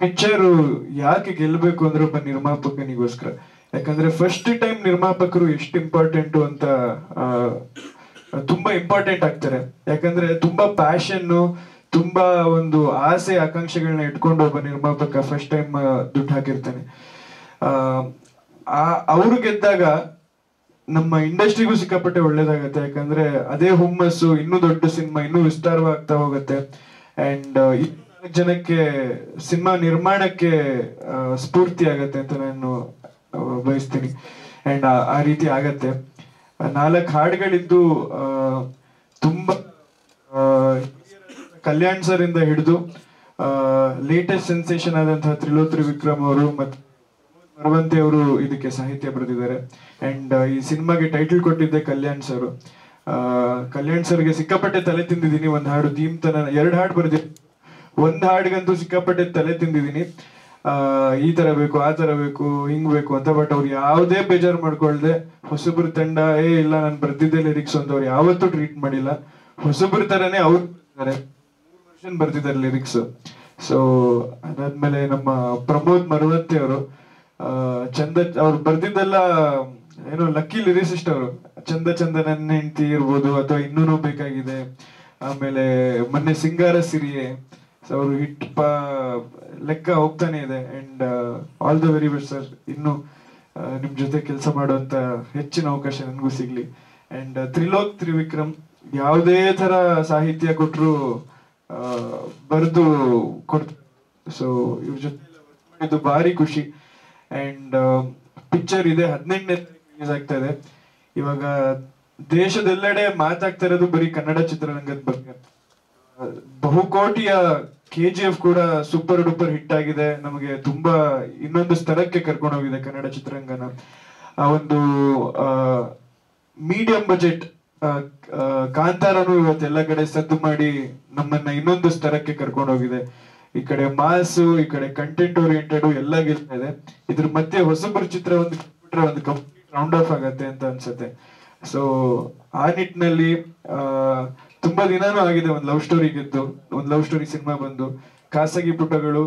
ಪಿಕ್ಚರ್ ಯಾಕೆ ಗೆಲ್ಲಬೇಕು ಅಂದ್ರೆ ಒಬ್ಬ ನಿರ್ಮಾಪಕನಿಗೋಸ್ಕರ. ಯಾಕಂದ್ರೆ ಫಸ್ಟ್ ಟೈಮ್ ನಿರ್ಮಾಪಕರು ಎಷ್ಟು ಇಂಪಾರ್ಟೆಂಟ್ ಅಂತ ತುಂಬಾ ಇಂಪಾರ್ಟೆಂಟ್ ಆಗ್ತಾರೆ. ಯಾಕಂದ್ರೆ ತುಂಬಾ ಪ್ಯಾಷನ್ನು ತುಂಬಾ ಒಂದು ಆಸೆ ಆಕಾಂಕ್ಷೆಗಳನ್ನ ಇಟ್ಕೊಂಡು ಒಬ್ಬ ನಿರ್ಮಾಪಕ ಫಸ್ಟ್ ಟೈಮ್ ದುಡ್ಡು ಹಾಕಿರ್ತಾನೆ. ಆ ಅವರು ಗೆದ್ದಾಗ ನಮ್ಮ ಇಂಡಸ್ಟ್ರಿಗೂ ಸಿಕ್ಕಾಪಟ್ಟೆ ಒಳ್ಳೇದಾಗತ್ತೆ. ಯಾಕಂದ್ರೆ ಅದೇ ಹುಮ್ಮಸ್ಸು, ಇನ್ನೂ ದೊಡ್ಡ ಸಿನಿಮಾ, ಇನ್ನೂ ವಿಸ್ತಾರವಾಗ್ತಾ ಹೋಗುತ್ತೆ. ಅಂಡ್ ಜನಕ್ಕೆ, ಸಿನಿಮಾ ನಿರ್ಮಾಣಕ್ಕೆ ಸ್ಫೂರ್ತಿ ಆಗತ್ತೆ ಅಂತ ನಾನು ಬಯಸ್ತೀನಿ. ಅಂಡ್ ಆ ರೀತಿ ಆಗತ್ತೆ. ನಾಲ್ಕು ಹಾಡುಗಳಿದ್ದು ತುಂಬಾ ಕಲ್ಯಾಣ್ ಸರ್ ಇಂದ ಹಿಡಿದು ಲೇಟೆಸ್ಟ್ ಸೆನ್ಸೇಷನ್ ಆದಂತಹ ತ್ರಿಲೋತ್ರಿ ವಿಕ್ರಮ್ ಅವರು ಮತ್ತು ಮರವಂತಿ ಅವರು ಇದಕ್ಕೆ ಸಾಹಿತ್ಯ ಬರೆದಿದ್ದಾರೆ. ಅಂಡ್ ಈ ಸಿನಿಮಾಗೆ ಟೈಟಲ್ ಕೊಟ್ಟಿದ್ದೆ ಕಲ್ಯಾಣ್ ಸರ್. ಕಲ್ಯಾಣ್ ಸರ್ಗೆ ಸಿಕ್ಕಾಪಟ್ಟೆ ತಲೆ ತಿಂದಿದ್ದೀನಿ. ಒಂದು ಹಾಡು ದೀಮ್ತನ ತನ ಎರಡ್ ಹಾಡು ಬರ್ದಿದ್ದೀನಿ ಒಂದ್ ಹಾಡಿಗಂತೂ ಸಿಕ್ಕಾಪಟ್ಟೆ ತಲೆ ಆ, ಈ ತರ ಬೇಕು ಆ ತರ ಬೇಕು ಹಿಂಗ್ ಬೇಕು ಅಂತ ಬಟ್ ಅವ್ರು ಯಾವುದೇ ಬೇಜಾರು ಮಾಡ್ಕೊಳ್ದೆ ಹೊಸಬ್ರ ತಂಡ ಏ ಇಲ್ಲ ನಾನು ಬರ್ದಿದ್ದೆ ಲಿರಿಕ್ಸ್ ಅಂತ ಅವ್ರು ಯಾವತ್ತೂ ಟ್ರೀಟ್ ಮಾಡಿಲ್ಲ. ಹೊಸಬ್ರ ತರನೇ ಅವ್ರು ವರ್ಷನ್ ಬರ್ತಿದ್ದಾರೆ ಲಿರಿಕ್ಸ್ ಸೊ ಅದಾದ್ಮೇಲೆ ನಮ್ಮ ಪ್ರಮೋದ್ ಮರವಂತಿ ಅವರು ಚಂದ ಅವ್ರು ಬರ್ದಿದ್ದೆಲ್ಲ ಏನೋ ಲಕ್ಕಿ ಲಿರಿಸಿಸ್ಟ್ ಅವರು. ಚಂದ ಚಂದ ನನ್ನ ಹೆಂಡತಿ ಇರ್ಬೋದು ಅಥವಾ ಇನ್ನೂನು ಬೇಕಾಗಿದೆ. ಆಮೇಲೆ ಮೊನ್ನೆ ಸಿಂಗಾರ ಸಿರಿಯೆ ಸೊ ಅವರು ಹಿಟ್ ಲೆಕ್ಕ ಹೋಗ್ತಾನೆ ಇದೆ. And all the very best sir ಇನ್ನು ನಿಮ್ಮ ನಿಮ್ ಜೊತೆ ಕೆಲಸ ಮಾಡುವಂತ ಹೆಚ್ಚಿನ ಅವಕಾಶ ನನಗೂ ಸಿಗ್ಲಿ. ಅಂಡ್ ತ್ರಿಲೋಕ್ ತ್ರಿವಿಕ್ರಮ್ ಯಾವುದೇ ತರ ಸಾಹಿತ್ಯ ಕೊಟ್ರು ಬರೆದು ಕೊಡ್ ಸೊ ಇವ್ರ ಜೊತೆ ಇದು ಭಾರಿ ಖುಷಿ. ಅಂಡ್ ಪಿಕ್ಚರ್ ಇದೆ. ಹದಿನೆಂಟನೇ ರಿಲೀಸ್ ಆಗ್ತಾ ಇದೆ. ಇವಾಗ ದೇಶದೆಲ್ಲೆಡೆ ಮಾತಾಗ್ತಾ ಇರೋದು ಬರೀ ಕನ್ನಡ ಚಿತ್ರರಂಗದ ಬಗ್ಗೆ ಬಹುಕೋಟಿಯ ಕೆ ಜಿ ಎಫ್ ಕೂಡ ಸೂಪರ್ ಡೂಪರ್ ಹಿಟ್ ಆಗಿದೆ. ನಮಗೆ ತುಂಬಾ ಇನ್ನೊಂದು ಸ್ಥಳಕ್ಕೆ ಕರ್ಕೊಂಡು ಹೋಗಿದೆ ಕನ್ನಡ ಚಿತ್ರರಂಗನ. ಆ ಒಂದು ಮೀಡಿಯಂ ಬಜೆಟ್ ಕಾಂತಾರನು ಇವತ್ತು ಎಲ್ಲ ಕಡೆ ಸದ್ದು ಮಾಡಿ ನಮ್ಮನ್ನ ಇನ್ನೊಂದು ಸ್ಥಳಕ್ಕೆ ಕರ್ಕೊಂಡು ಹೋಗಿದೆ. ಈ ಕಡೆ ಮಾಸು ಈ ಕಡೆ ಕಂಟೆಂಟ್ ಓರಿಯೆಂಟೆಡ್ ಎಲ್ಲ ಗೆಲ್ತಾ ಇದೆ. ಇದ್ರ ಮಧ್ಯೆ ಹೊಸಬರ ಚಿತ್ರ ಒಂದು ಒಂದು ಕಂಪ್ಲೀಟ್ ರೌಂಡ್ ಆಫ್ ಆಗತ್ತೆ ಅಂತ ಅನ್ಸುತ್ತೆ. ಸೊ ಆ ನಿಟ್ಟಿನಲ್ಲಿ ಆ, ತುಂಬಾ ದಿನಾನೂ ಆಗಿದೆ ಒಂದು ಲವ್ ಸ್ಟೋರಿ ಗೆದ್ದು, ಒಂದು ಲವ್ ಸ್ಟೋರಿ ಸಿನಿಮಾ ಬಂದು. ಖಾಸಗಿ ಪುಟಗಳು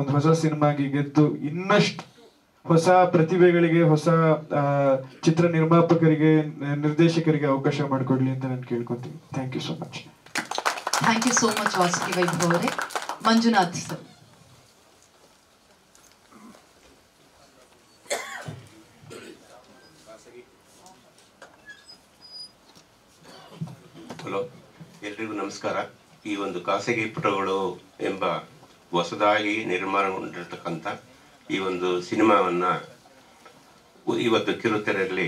ಒಂದು ಹೊಸ ಸಿನಿಮಾಗೆ ಗೆದ್ದು, ಇನ್ನಷ್ಟು ಹೊಸ ಪ್ರತಿಭೆಗಳಿಗೆ, ಹೊಸ ಚಿತ್ರ ನಿರ್ಮಾಪಕರಿಗೆ ನಿರ್ದೇಶಕರಿಗೆ ಅವಕಾಶ ಮಾಡಿಕೊಡ್ಲಿ ಅಂತ ನಾನು ಕೇಳ್ಕೊತೀನಿ. Thank you so much thank you so much Vasuki Vaibhav ಅವರೇ. ಮಂಜುನಾಥ್ ಸರ್ ಹಲೋ ಎಲ್ರಿಗೂ ನಮಸ್ಕಾರ ಈ ಒಂದು ಖಾಸಗಿ ಪುಟಗಳು ಎಂಬ ಹೊಸದಾಗಿ ನಿರ್ಮಾಣಗೊಂಡಿರ್ತಕ್ಕಂಥ ಈ ಒಂದು ಸಿನಿಮಾವನ್ನು ಇವತ್ತು ಕಿರುತೆರೆಯಲ್ಲಿ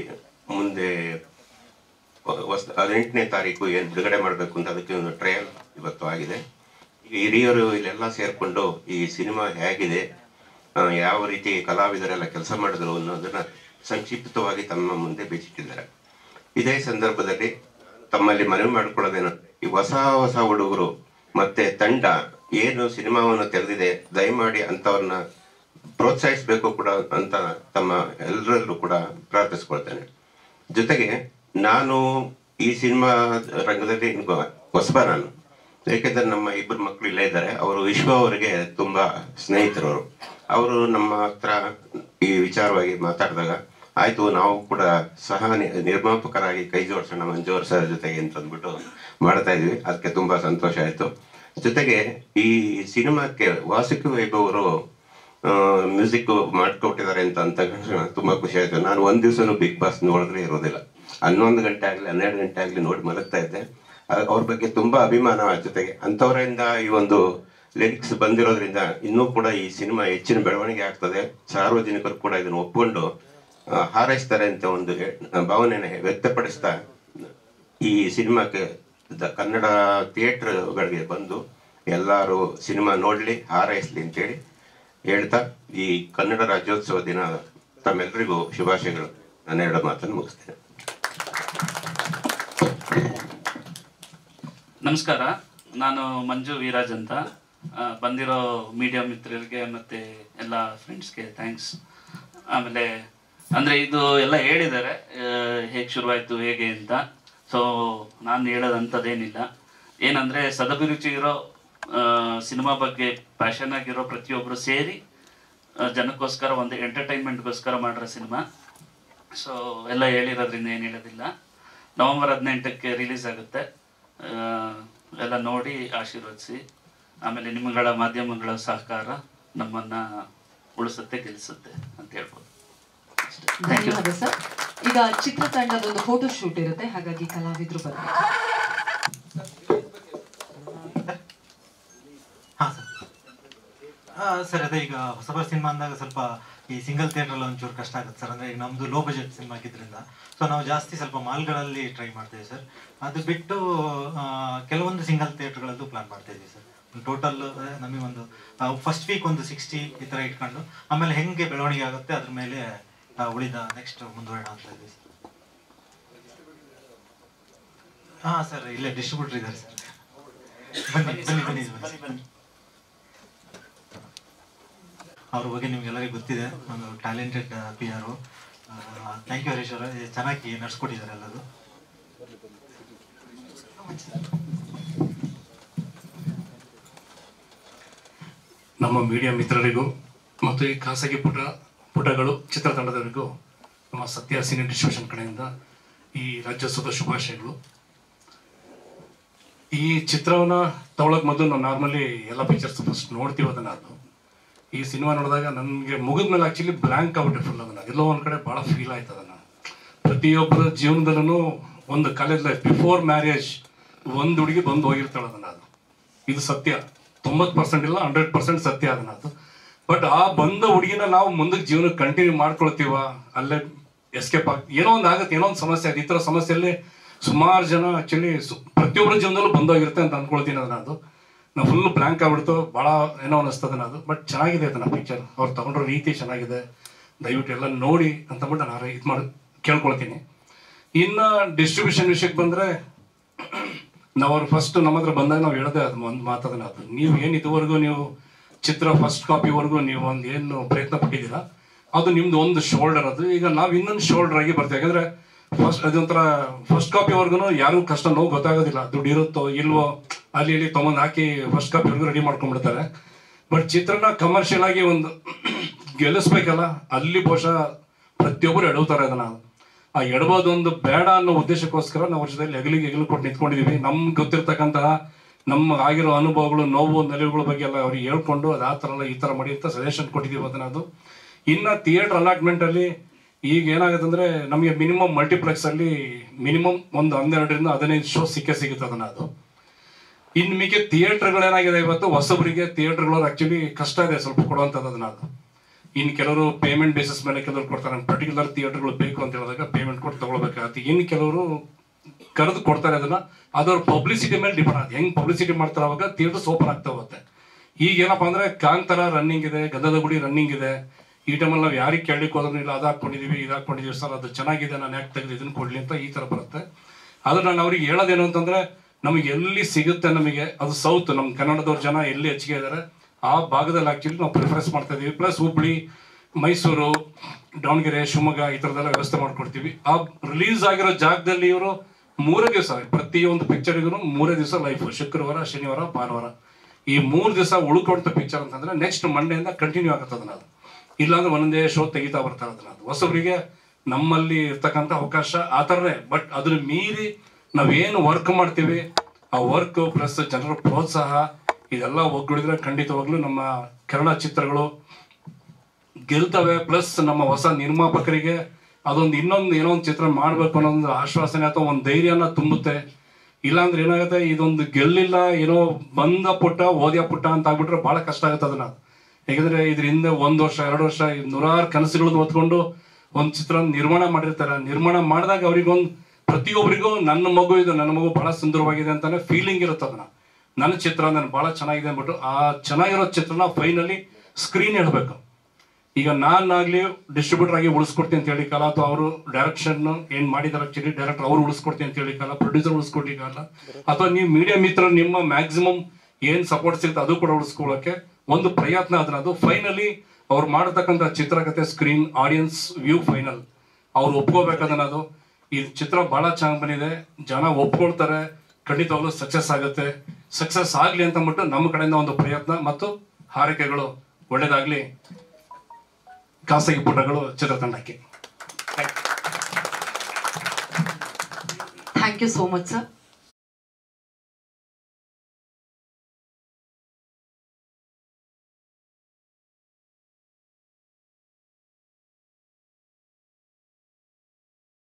ಮುಂದೆ ಹೊಸ ಹದಿನೆಂಟನೇ ತಾರೀಕು ಏನು ಬಿಡುಗಡೆ ಮಾಡಬೇಕು ಅಂತ ಅದಕ್ಕೆ ಒಂದು ಟ್ರಯಲ್ ಇವತ್ತು ಆಗಿದೆ. ಈಗ ಹಿರಿಯರು ಇಲ್ಲೆಲ್ಲ ಸೇರಿಕೊಂಡು ಈ ಸಿನಿಮಾ ಹೇಗಿದೆ ಯಾವ ರೀತಿ ಕಲಾವಿದರೆಲ್ಲ ಕೆಲಸ ಮಾಡಿದ್ರು ಅನ್ನೋದನ್ನು ಸಂಕ್ಷಿಪ್ತವಾಗಿ ತಮ್ಮ ಮುಂದೆ ಬಿಚ್ಚಿಟ್ಟಿದ್ದಾರೆ ಇದೇ ಸಂದರ್ಭದಲ್ಲಿ ತಮ್ಮಲ್ಲಿ ಮನವಿ ಮಾಡಿಕೊಳ್ಳೋದೇನು, ಈ ಹೊಸ ಹೊಸ ಹುಡುಗರು ಮತ್ತೆ ತಂಡ ಏನು ಸಿನಿಮಾವನ್ನು ತೆರೆದಿದೆ ದಯಮಾಡಿ ಅಂತವ್ರನ್ನ ಪ್ರೋತ್ಸಾಹಿಸಬೇಕು ಕೂಡ ಅಂತ ತಮ್ಮ ಎಲ್ಲರಲ್ಲೂ ಕೂಡ ಪ್ರಾರ್ಥಿಸ್ಕೊಳ್ತೇನೆ. ಜೊತೆಗೆ ನಾನು ಈ ಸಿನಿಮಾ ರಂಗದಲ್ಲಿ ಹೊಸಬ ನಾನು. ಏಕೆಂದರೆ ನಮ್ಮ ಇಬ್ಬರು ಮಕ್ಕಳು ಇಲ್ಲೇ ಇದ್ದಾರೆ. ಅವರು ವಿಶ್ವ ಅವರಿಗೆ ತುಂಬಾ ಸ್ನೇಹಿತರವರು ಅವರು. ನಮ್ಮ ಹತ್ರ ಈ ವಿಚಾರವಾಗಿ ಮಾತಾಡಿದಾಗ, ಆಯ್ತು, ನಾವು ಕೂಡ ಸಹ ನಿರ್ಮಾಪಕರಾಗಿ ಕೈ ಜೋಡಿಸೋಣ, ಮಂಜು ಸರ್ ಜೊತೆಗೆ ಅಂತ ಅಂದ್ಬಿಟ್ಟು ಮಾಡ್ತಾ ಇದ್ವಿ. ಅದಕ್ಕೆ ತುಂಬಾ ಸಂತೋಷ ಆಯ್ತು. ಜೊತೆಗೆ ಈ ಸಿನಿಮಾಕ್ಕೆ ವಾಸುಕಿ ಅವರು ಮ್ಯೂಸಿಕ್ ಮಾಡ್ಕೊಟ್ಟಿದ್ದಾರೆ ಅಂತ ಅಂತ ತುಂಬ ಖುಷಿ ಆಯ್ತು. ನಾನು ಒಂದ್ ದಿವಸನೂ ಬಿಗ್ ಬಾಸ್ ನೋಡಿದ್ರೆ ಇರೋದಿಲ್ಲ. ಹನ್ನೊಂದು ಗಂಟೆ ಆಗ್ಲಿ, ಹನ್ನೆರಡು ಗಂಟೆ ಆಗ್ಲಿ ನೋಡಿ ಮಲಗ್ತಾ ಇದ್ದೆ. ಅವ್ರ ಬಗ್ಗೆ ತುಂಬಾ ಅಭಿಮಾನ ಜೊತೆಗೆ. ಅಂಥವರಿಂದ ಈ ಒಂದು ಲಿರಿಕ್ಸ್ ಬಂದಿರೋದ್ರಿಂದ ಇನ್ನೂ ಕೂಡ ಈ ಸಿನಿಮಾ ಹೆಚ್ಚಿನ ಬೆಳವಣಿಗೆ ಆಗ್ತದೆ. ಸಾರ್ವಜನಿಕರು ಕೂಡ ಇದನ್ನು ಒಪ್ಕೊಂಡು ಹಾರೈಸ್ತಾರೆ ಅಂತ ಒಂದು ಭಾವನೆ ವ್ಯಕ್ತಪಡಿಸ್ತಾ ಈ ಸಿನಿಮಾಕ್ಕೆ ಕನ್ನಡ ಥಿಯೇಟ್ರ್ಗಳಿಗೆ ಬಂದು ಎಲ್ಲರೂ ಸಿನಿಮಾ ನೋಡಲಿ, ಹಾರೈಸಲಿ ಅಂತೇಳಿ ಹೇಳ್ತಾ ಈ ಕನ್ನಡ ರಾಜ್ಯೋತ್ಸವ ದಿನ ತಮ್ಮೆಲ್ಲರಿಗೂ ಶುಭಾಶಯಗಳು. ನನ್ನ ಎರಡು ಮಾತನ್ನು ಮುಗಿಸ್ತೇನೆ. ನಮಸ್ಕಾರ. ನಾನು ಮಂಜು ವೀರಾಜ್ ಅಂತ. ಬಂದಿರೋ ಮೀಡಿಯಾ ಮಿತ್ರರಿಗೆ ಮತ್ತೆ ಎಲ್ಲ ಫ್ರೆಂಡ್ಸ್ಗೆ ಥ್ಯಾಂಕ್ಸ್ ಆಮೇಲೆ, ಅಂದರೆ ಇದು ಎಲ್ಲ ಹೇಳಿದ್ದಾರೆ ಹೇಗೆ ಶುರುವಾಯಿತು, ಹೇಗೆ ಅಂತ. ಸೊ ನಾನು ಹೇಳೋದಂಥದ್ದೇನಿಲ್ಲ ಏನಂದರೆ ಸದಭಿರುಚಿ ಇರೋ ಸಿನಿಮಾ ಬಗ್ಗೆ ಪ್ಯಾಷನ್ ಆಗಿರೋ ಪ್ರತಿಯೊಬ್ಬರು ಸೇರಿ ಜನಕ್ಕೋಸ್ಕರ ಒಂದು ಎಂಟರ್ಟೈನ್ಮೆಂಟ್ಗೋಸ್ಕರ ಮಾಡಿರೋ ಸಿನಿಮಾ. ಸೊ ಎಲ್ಲ ಹೇಳಿರೋದ್ರಿಂದ ಏನು ಹೇಳೋದಿಲ್ಲ. ನವಂಬರ್ ಹದಿನೆಂಟಕ್ಕೆ ರಿಲೀಸ್ ಆಗುತ್ತೆ. ಎಲ್ಲ ನೋಡಿ ಆಶೀರ್ವದಿಸಿ. ಆಮೇಲೆ ನಿಮ್ಮಗಳ ಮಾಧ್ಯಮಗಳ ಸಹಕಾರ ನಮ್ಮನ್ನು ಉಳಿಸುತ್ತೆ, ಗೆಲ್ಲಿಸುತ್ತೆ ಅಂತ ಹೇಳ್ಬೋದು. ಧನ್ಯವಾದ ಸರ್. ಈಗ ಚಿತ್ರತಂಡದೊಂದು ಫೋಟೋ ಶೂಟ್ ಇರುತ್ತೆ, ಹಾಗಾಗಿ ಕಲಾವಿದರು ಬರ್ತಾರೆ ಸರ್. ಅದೇ ಈಗ ಹೊಸಬರ ಸಿನಿಮಾ ಅಂದಾಗ ಸ್ವಲ್ಪ ಈ ಸಿಂಗಲ್ ಥಿಯೇಟರ್ ಒಂಚೂರು ಕಷ್ಟ ಆಗುತ್ತೆ ಸರ್. ಅಂದ್ರೆ ಈಗ ನಮ್ದು ಲೋ ಬಜೆಟ್ ಸಿನಿಮಾ ಆಗಿದ್ರಿಂದ. ಸೊ ನಾವು ಜಾಸ್ತಿ ಸ್ವಲ್ಪ ಮಾಲ್ಗಳಲ್ಲಿ ಟ್ರೈ ಮಾಡ್ತೇವೆ ಸರ್. ಅದು ಬಿಟ್ಟು ಕೆಲವೊಂದು ಸಿಂಗಲ್ ಥಿಯೇಟರ್ಗಳಲ್ಲೂ ಪ್ಲಾನ್ ಮಾಡ್ತಾ ಇದ್ದೀವಿ ಸರ್. ಟೋಟಲ್ ನಮಗೆ ಒಂದು ಫಸ್ಟ್ ವೀಕ್ ಒಂದು ಸಿಕ್ಸ್ಟಿ ಈ ಥರ ಇಟ್ಕೊಂಡು, ಆಮೇಲೆ ಹೆಂಗೆ ಬೆಳವಣಿಗೆ ಆಗುತ್ತೆ ಅದ್ರ ಮೇಲೆ ಉಳಿದ ನೆಕ್ಸ್ಟ್ ಮುಂದುವರೋಣ ಅಂತ ಇದ್ದೀವಿ ಹಾ ಸರ್ ಇಲ್ಲೇ ಡಿಸ್ಟ್ರಿಬ್ಯೂಟರ್ ಇದ್ದಾರೆ ಸರ್ ಬನ್ನಿ ಬನ್ನಿ ಬನ್ನಿ ಬನ್ನಿ ಬನ್ನಿ ಅವ್ರ ಬಗ್ಗೆ ನಿಮ್ಗೆಲ್ಲರಿಗೂ ಗೊತ್ತಿದೆ ಒಂದು talented P R thank you Harish ಅವರ. ಚೆನ್ನಾಗಿ ನಡ್ಸ್ಕೊಟ್ಟಿದ್ದಾರೆ ಎಲ್ಲದು ನಮ್ಮ ಮೀಡಿಯಾ ಮಿತ್ರರಿಗೂ ಮತ್ತು ಈ ಖಾಸಗಿ ಪುಟ ಪುಟಗಳು ಚಿತ್ರತಂಡದವರಿಗೂ ನಮ್ಮ ಸತ್ಯ ಸಿನಿ ಡಿಸ್ಟ್ರಿಬ್ಯೂಷನ್ ಕಡೆಯಿಂದ ಈ ರಾಜ್ಯೋತ್ಸವದ ಶುಭಾಶಯಗಳು. ಈ ಚಿತ್ರವನ್ನ ತಗೊಳಕ್ ಮೊದಲು ನಾವು ನಾರ್ಮಲಿ ಎಲ್ಲ ಪಿಕ್ಚರ್ಸ್ ಫಸ್ಟ್ ನೋಡ್ತೀವಿ ಅದನ್ನ ಅದು. ಈ ಸಿನಿಮಾ ನೋಡಿದಾಗ ನನಗೆ ಮುಗಿದ ಮೇಲೆ ಆಕ್ಚುಲಿ ಬ್ಲ್ಯಾಂಕ್ ಆಗ್ಬಿಟ್ಟೆ ಫುಲ್ ಅದನ್ನ. ಎಲ್ಲೋ ಒಂದು ಕಡೆ ಬಹಳ ಫೀಲ್ ಆಯ್ತು ಅದನ್ನ. ಪ್ರತಿಯೊಬ್ಬರ ಜೀವನದಲ್ಲೂ ಒಂದು ಕಾಲೇಜ್ ಲೈಫ್ ಬಿಫೋರ್ ಮ್ಯಾರೇಜ್ ಒಂದು ಹುಡುಗಿ ಬಂದು ಹೋಗಿರ್ತಾಳೆ ಅದನ್ನ ಅದು. ಇದು ಸತ್ಯ. ತೊಂಬತ್ತು ಪರ್ಸೆಂಟ್ ಇಲ್ಲ ಹಂಡ್ರೆಡ್ ಪರ್ಸೆಂಟ್ ಸತ್ಯ ಅದನ್ನ ಅದು. ಬಟ್ ಆ ಬಂದ ಹುಡುಗಿನ ನಾವು ಮುಂದಕ್ಕೆ ಜೀವನ ಕಂಟಿನ್ಯೂ ಮಾಡ್ಕೊಳ್ತೀವ? ಅಲ್ಲೇ ಎಸ್ಕೇಪ್ ಆಗ್ ಏನೋ ಒಂದು ಆಗುತ್ತೆ, ಏನೋ ಒಂದು ಸಮಸ್ಯೆ ಆಗುತ್ತೆ ಈ ಥರ ಸಮಸ್ಯೆಯಲ್ಲಿ ಸುಮಾರು ಜನ ಆಕ್ಚುಲಿ ಪ್ರತಿಯೊಬ್ಬರ ಜೀವನದಲ್ಲೂ ಬಂದೋಗಿರುತ್ತೆ ಅಂತ ಅನ್ಕೊಳ್ತೀನಿ ಅದನ್ನ ಅದು. ನಾವು ಫುಲ್ ಬ್ಲ್ಯಾಂಕ್ ಆಗ್ಬಿಡ್ತು. ಭಾಳ ಏನೋ ಅನಿಸ್ತದೆ ಅದು. ಬಟ್ ಚೆನ್ನಾಗಿದೆ ಅದನ್ನ ಪಿಕ್ಚರ್ ಅವ್ರು ತಗೊಂಡ್ರೋ ರೀತಿ ಚೆನ್ನಾಗಿದೆ. ದಯವಿಟ್ಟು ಎಲ್ಲ ನೋಡಿ ಅಂತ ಅಂದ್ಬಿಟ್ಟು ನಾನು ಇದು ಮಾಡಿ ಕೇಳ್ಕೊಳ್ತೀನಿ. ಇನ್ನು ಡಿಸ್ಟ್ರಿಬ್ಯೂಷನ್ ವಿಷಯಕ್ಕೆ ಬಂದರೆ ನಾವು ಅವ್ರು ಫಸ್ಟ್ ನಮ್ಮ ಹತ್ರ ಬಂದಾಗ ನಾವು ಹೇಳ್ದೆ ಅದು ಒಂದು ಮಾತದನ್ನ ಅದು. ನೀವು ಏನು ಇದುವರೆಗೂ ನೀವು ಚಿತ್ರ ಫಸ್ಟ್ ಕಾಪಿವರೆಗೂ ನೀವು ಒಂದು ಏನು ಪ್ರಯತ್ನ ಪಟ್ಟಿದ್ದೀರಾ? ಅದು ನಿಮ್ದು ಒಂದು ಶೋಲ್ಡರ್ ಅದು. ಈಗ ನಾವು ಇನ್ನೊಂದು ಶೋಲ್ಡರ್ ಆಗಿ ಬರ್ತೀವಿ. ಯಾಕಂದ್ರೆ ಫಸ್ಟ್ ಅದೊಂಥರ ಫಸ್ಟ್ ಕಾಪಿವರೆಗೂ ಯಾರಿಗೂ ಕಷ್ಟ ನೋವು ಗೊತ್ತಾಗೋದಿಲ್ಲ. ದುಡ್ಡು ಇರುತ್ತೋ ಇಲ್ವೋ ಅಲ್ಲಿ ಇಲ್ಲಿ ತೊಗೊಂಡು ಹಾಕಿ ಫಸ್ಟ್ ಕಾಪಿವರೆಗೂ ರೆಡಿ ಮಾಡ್ಕೊಂಡ್ಬಿಡ್ತಾರೆ. ಬಟ್ ಚಿತ್ರನ ಕಮರ್ಷಿಯಲ್ ಆಗಿ ಒಂದು *coughs* ಗೆಲ್ಲಿಸ್ಬೇಕಲ್ಲ, ಅಲ್ಲಿ ಬಹುಶಃ ಪ್ರತಿಯೊಬ್ಬರು ಎಡವ್ತಾರೆ ಅದನ್ನ. ಆ ಎಡಬೋದೊಂದು ಬೇಡ ಅನ್ನೋ ಉದ್ದೇಶಕ್ಕೋಸ್ಕರ ನಾವು ವರ್ಷದಲ್ಲಿ ಹೆಗಲಿಗೆ ಹೆಗಲು ಕೊಟ್ಟು ನಿಂತ್ಕೊಂಡಿದೀವಿ. ನಮ್ಗೆ ಗೊತ್ತಿರ್ತಕ್ಕಂತಹ ನಮ್ಮ ಆಗಿರೋ ಅನುಭವಗಳು, ನೋವು ನೆಲೆಗಳ ಬಗ್ಗೆ ಎಲ್ಲ ಅವ್ರಿಗೆ ಹೇಳ್ಕೊಂಡು ಅದು ಆ ಥರ ಎಲ್ಲ ಈ ಥರ ಮಾಡಿ ಅಂತ ಸಜೆಷನ್ ಕೊಟ್ಟಿದ್ದೀವಿ ಅದನ್ನ ಅದು. ಇನ್ನು ಥಿಯೇಟರ್ ಅಲಾಟ್ಮೆಂಟಲ್ಲಿ ಈಗ ಏನಾಗುತ್ತೆ ಅಂದ್ರೆ ನಮಗೆ ಮಿನಿಮಮ್ ಮಲ್ಟಿಪ್ಲೆಕ್ಸ್ ಅಲ್ಲಿ ಮಿನಿಮಮ್ ಒಂದು ಹನ್ನೆರಡರಿಂದ ಹದಿನೈದು ಶೋ ಸಿಕ್ಕೇ ಸಿಗುತ್ತೆ ಅದನ್ನ ಅದು. ಇನ್ನು ಮಿಗೆ ಥಿಯೇಟ್ರ್ಗಳು ಏನಾಗಿದೆ ಇವತ್ತು? ಹೊಸಬರಿಗೆ ಥಿಯೇಟರ್ಗಳು ಆಕ್ಚುಲಿ ಕಷ್ಟ ಇದೆ ಸ್ವಲ್ಪ ಕೊಡುವಂಥದ್ದು ಅದನ್ನ ಅದು. ಇನ್ನು ಕೆಲವರು ಪೇಮೆಂಟ್ ಬೇಸಿಸ್ ಮೇಲೆ ಕೆಲವರು ಕೊಡ್ತಾರೆ. ಪರ್ಟಿಕ್ಯುಲರ್ ಥಿಯೇಟರ್ಗಳು ಬೇಕು ಅಂತ ಹೇಳಿದಾಗ ಪೇಮೆಂಟ್ ಕೊಟ್ಟು ತಗೊಳ್ಬೇಕಾಗತ್ತೆ. ಇನ್ನು ಕೆಲವರು ಕರೆದು ಕೊಡ್ತಾರೆ ಅದನ್ನ, ಅದರ ಪಬ್ಲಿಸಿಟಿ ಮೇಲೆ ಡಿಪೆಂಡ್ ಆಗುತ್ತೆ. ಹೆಂಗ್ ಪಬ್ಲಿಸಿಟಿ ಮಾಡ್ತಾರೆ ಅವಾಗ ಥಿಯೇಟರ್ಸ್ ಓಪನ್ ಆಗ್ತಾ ಹೋಗುತ್ತೆ. ಈಗ ಏನಪ್ಪಾ ಅಂದ್ರೆ ಕಾಂತಾರ ರನ್ನಿಂಗ್ ಇದೆ ಗದದ ಗುಡಿ ರನ್ನಿಂಗ್ ಇದೆ. ಈ ಟೈಮಲ್ಲಿ ನಾವು ಯಾರಿಗೆ ಕೇಳಲಿಕ್ಕೆ ಹೋದ್ರೂ ಇಲ್ಲ ಅದು ಹಾಕೊಂಡಿದೀವಿ ಇದು ಹಾಕೊಂಡಿದೀವಿ ಸರ್, ಅದು ಚೆನ್ನಾಗಿದೆ, ನಾನು ಯಾಕೆ ತೆಗೆದು ಇದನ್ನ ಕೊಡ್ಲಿ ಅಂತ ಈ ತರ ಬರುತ್ತೆ. ಆದ್ರೆ ನಾನು ಅವ್ರಿಗೆ ಹೇಳೋದೇನು ಅಂತಂದ್ರೆ, ನಮಗೆ ಎಲ್ಲಿ ಸಿಗುತ್ತೆ ನಮಗೆ, ಅದು ಸೌತ್ ನಮ್ಮ ಕನ್ನಡದವ್ರ ಜನ ಎಲ್ಲಿ ಹೆಚ್ಚಿಗೆ ಇದ್ದಾರೆ ಆ ಭಾಗದಲ್ಲಿ ಆಕ್ಚುಲಿ ನಾವು ಪ್ರಿಫರೆನ್ಸ್ ಮಾಡ್ತಾ ಇದೀವಿ. ಪ್ಲಸ್ ಹುಬ್ಳಿ, ಮೈಸೂರು, ದಾವಣಗೆರೆ, ಶಿವಮೊಗ್ಗ ಈ ಥರದೆಲ್ಲ ವ್ಯವಸ್ಥೆ ಮಾಡ್ಕೊಡ್ತೀವಿ. ಆ ರಿಲೀಸ್ ಆಗಿರೋ ಜಾಗದಲ್ಲಿ ಇವರು ಮೂರೇ ದಿವಸ ಪ್ರತಿಯೊಂದು ಪಿಕ್ಚರಿಗೂ ಮೂರೇ ದಿವಸ ಲೈಫ್ ಶುಕ್ರವಾರ, ಶನಿವಾರ, ಭಾನುವಾರ. ಈ ಮೂರು ದಿವಸ ಉಳ್ಕೊಂಡ ಪಿಕ್ಚರ್ ಅಂತಂದ್ರೆ ನೆಕ್ಸ್ಟ್ ಮಂಡೆಯಿಂದ ಕಂಟಿನ್ಯೂ ಆಗುತ್ತೆ ಅದನ್ನ ಅದು. ಇಲ್ಲಾಂದ್ರೆ ಒಂದೊಂದೇ ಶೋ ತೆಗಿತಾ ಬರ್ತಾರೆ ಅದನ್ನ ಅದು. ಹೊಸಬರಿಗೆ ನಮ್ಮಲ್ಲಿ ಇರ್ತಕ್ಕಂಥ ಅವಕಾಶ ಆ ಥರನೇ ಬಟ್ ಅದನ್ನ ಮೀರಿ ನಾವೇನು ವರ್ಕ್ ಮಾಡ್ತೀವಿ, ಆ ವರ್ಕ್ ಪ್ಲಸ್ ಜನರ ಪ್ರೋತ್ಸಾಹ, ಇದೆಲ್ಲ ಒಗ್ಗೂಡಿದ್ರೆ ಖಂಡಿತವಾಗ್ಲೂ ನಮ್ಮ ಕನ್ನಡ ಚಿತ್ರಗಳು ಗೆಲ್ತವೆ ಪ್ಲಸ್ ನಮ್ಮ ಹೊಸ ನಿರ್ಮಾಪಕರಿಗೆ ಅದೊಂದು ಇನ್ನೊಂದು ಏನೋ ಒಂದು ಚಿತ್ರ ಮಾಡ್ಬೇಕು ಅನ್ನೋ ಒಂದು ಆಶ್ವಾಸನೆ ಅಥವಾ ಒಂದು ಧೈರ್ಯನ ತುಂಬುತ್ತೆ. ಇಲ್ಲಾಂದ್ರೆ ಏನಾಗುತ್ತೆ, ಇದೊಂದು ಗೆಲ್ಲಿಲ್ಲ, ಏನೋ ಬಂದ ಪುಟ್ಟ, ಓದಿಯ ಪುಟ್ಟ ಅಂತ ಆಗ್ಬಿಟ್ರೆ ಬಹಳ ಕಷ್ಟ ಆಗುತ್ತೆ ಅದನ್ನ. ಯಾಕಂದ್ರೆ ಇದ್ರ ಹಿಂದೆ ಒಂದ್ ವರ್ಷ, ಎರಡು ವರ್ಷ ನೂರಾರು ಕನಸುಗಳನ್ನ ಹೊತ್ಕೊಂಡು ಒಂದು ಚಿತ್ರ ನಿರ್ಮಾಣ ಮಾಡಿರ್ತಾರೆ. ನಿರ್ಮಾಣ ಮಾಡಿದಾಗ ಅವ್ರಿಗೊಂದು ಪ್ರತಿಯೊಬ್ಬರಿಗೂ ನನ್ನ ಮಗು ಇದು, ನನ್ನ ಮಗು ಬಹಳ ಸುಂದರವಾಗಿದೆ ಅಂತಾನೆ ಫೀಲಿಂಗ್ ಇರುತ್ತೆ ಅದನ್ನ. ನನ್ನ ಚಿತ್ರ ನನ್ನ ಬಹಳ ಚೆನ್ನಾಗಿದೆ ಅಂದ್ಬಿಟ್ಟು ಆ ಚೆನ್ನಾಗಿರೋ ಚಿತ್ರನ ಫೈನಲಿ ಸ್ಕ್ರೀನ್ ಹೇಳ್ಬೇಕು ಈಗ ನಾನಾಗ್ಲಿ ಡಿಸ್ಟ್ರಿಬ್ಯೂಟರ್ ಆಗಿ ಉಳಿಸ್ಕೊಡ್ತೀನಿ ಅಂತ ಹೇಳಿಕಲ್ಲ ಅಥವಾ ಅವರು ಡೈರೆಕ್ಷನ್ ಏನ್ ಮಾಡಿದಾರೆ ಆಕ್ಚುಲಿ ಡೈರೆಕ್ಟರ್ ಅವ್ರು ಉಳಿಸ್ಕೊಡ್ತೀನಿ ಅಂತ ಹೇಳಿಕಲ್ಲ ಪ್ರೊಡ್ಯೂಸರ್ ಉಳಿಸ್ಕೊಡ್ಲಿಕ್ಕಲ್ಲ ಅಥವಾ ನೀವು ಮೀಡಿಯಾ ಮಿತ್ರ, ನಿಮ್ಮ ಮ್ಯಾಕ್ಸಿಮಮ್ ಏನ್ ಸಪೋರ್ಟ್ ಸಿಗುತ್ತೆ ಅದು ಕೂಡ ಉಳಿಸ್ಕೊಳ್ಳೋಕೆ ಒಂದು ಪ್ರಯತ್ನ ಅದನ್ನ ಅದು ಫೈನಲಿ ಅವ್ರು ಮಾಡತಕ್ಕಂಥ ಚಿತ್ರಕಥೆ ಸ್ಕ್ರೀನ್ ಆಡಿಯನ್ಸ್ ವ್ಯೂ ಫೈನಲ್ ಅವ್ರು ಒಪ್ಕೋಬೇಕದನ್ನ ಅದು. ಈ ಚಿತ್ರ ಬಹಳ ಚೆನ್ನಾಗಿ ಬಂದಿದೆ. ಜನ ಒಪ್ಕೊಳ್ತಾರೆ. ಖಂಡಿತವಾಗ್ಲೂ ಸಕ್ಸಸ್ ಆಗುತ್ತೆ. ಸಕ್ಸಸ್ ಆಗ್ಲಿ ಅಂತ ಅಂದ್ಬಿಟ್ಟು ನಮ್ಮ ಕಡೆಯಿಂದ ಒಂದು ಪ್ರಯತ್ನ ಮತ್ತು ಹಾರೈಕೆಗಳು ಒಳ್ಳೇದಾಗ್ಲಿ. ಖಾಸಗಿ ಪುಟಗಳು ಚಿತ್ರತಂಡಕ್ಕೆ thank you so much sir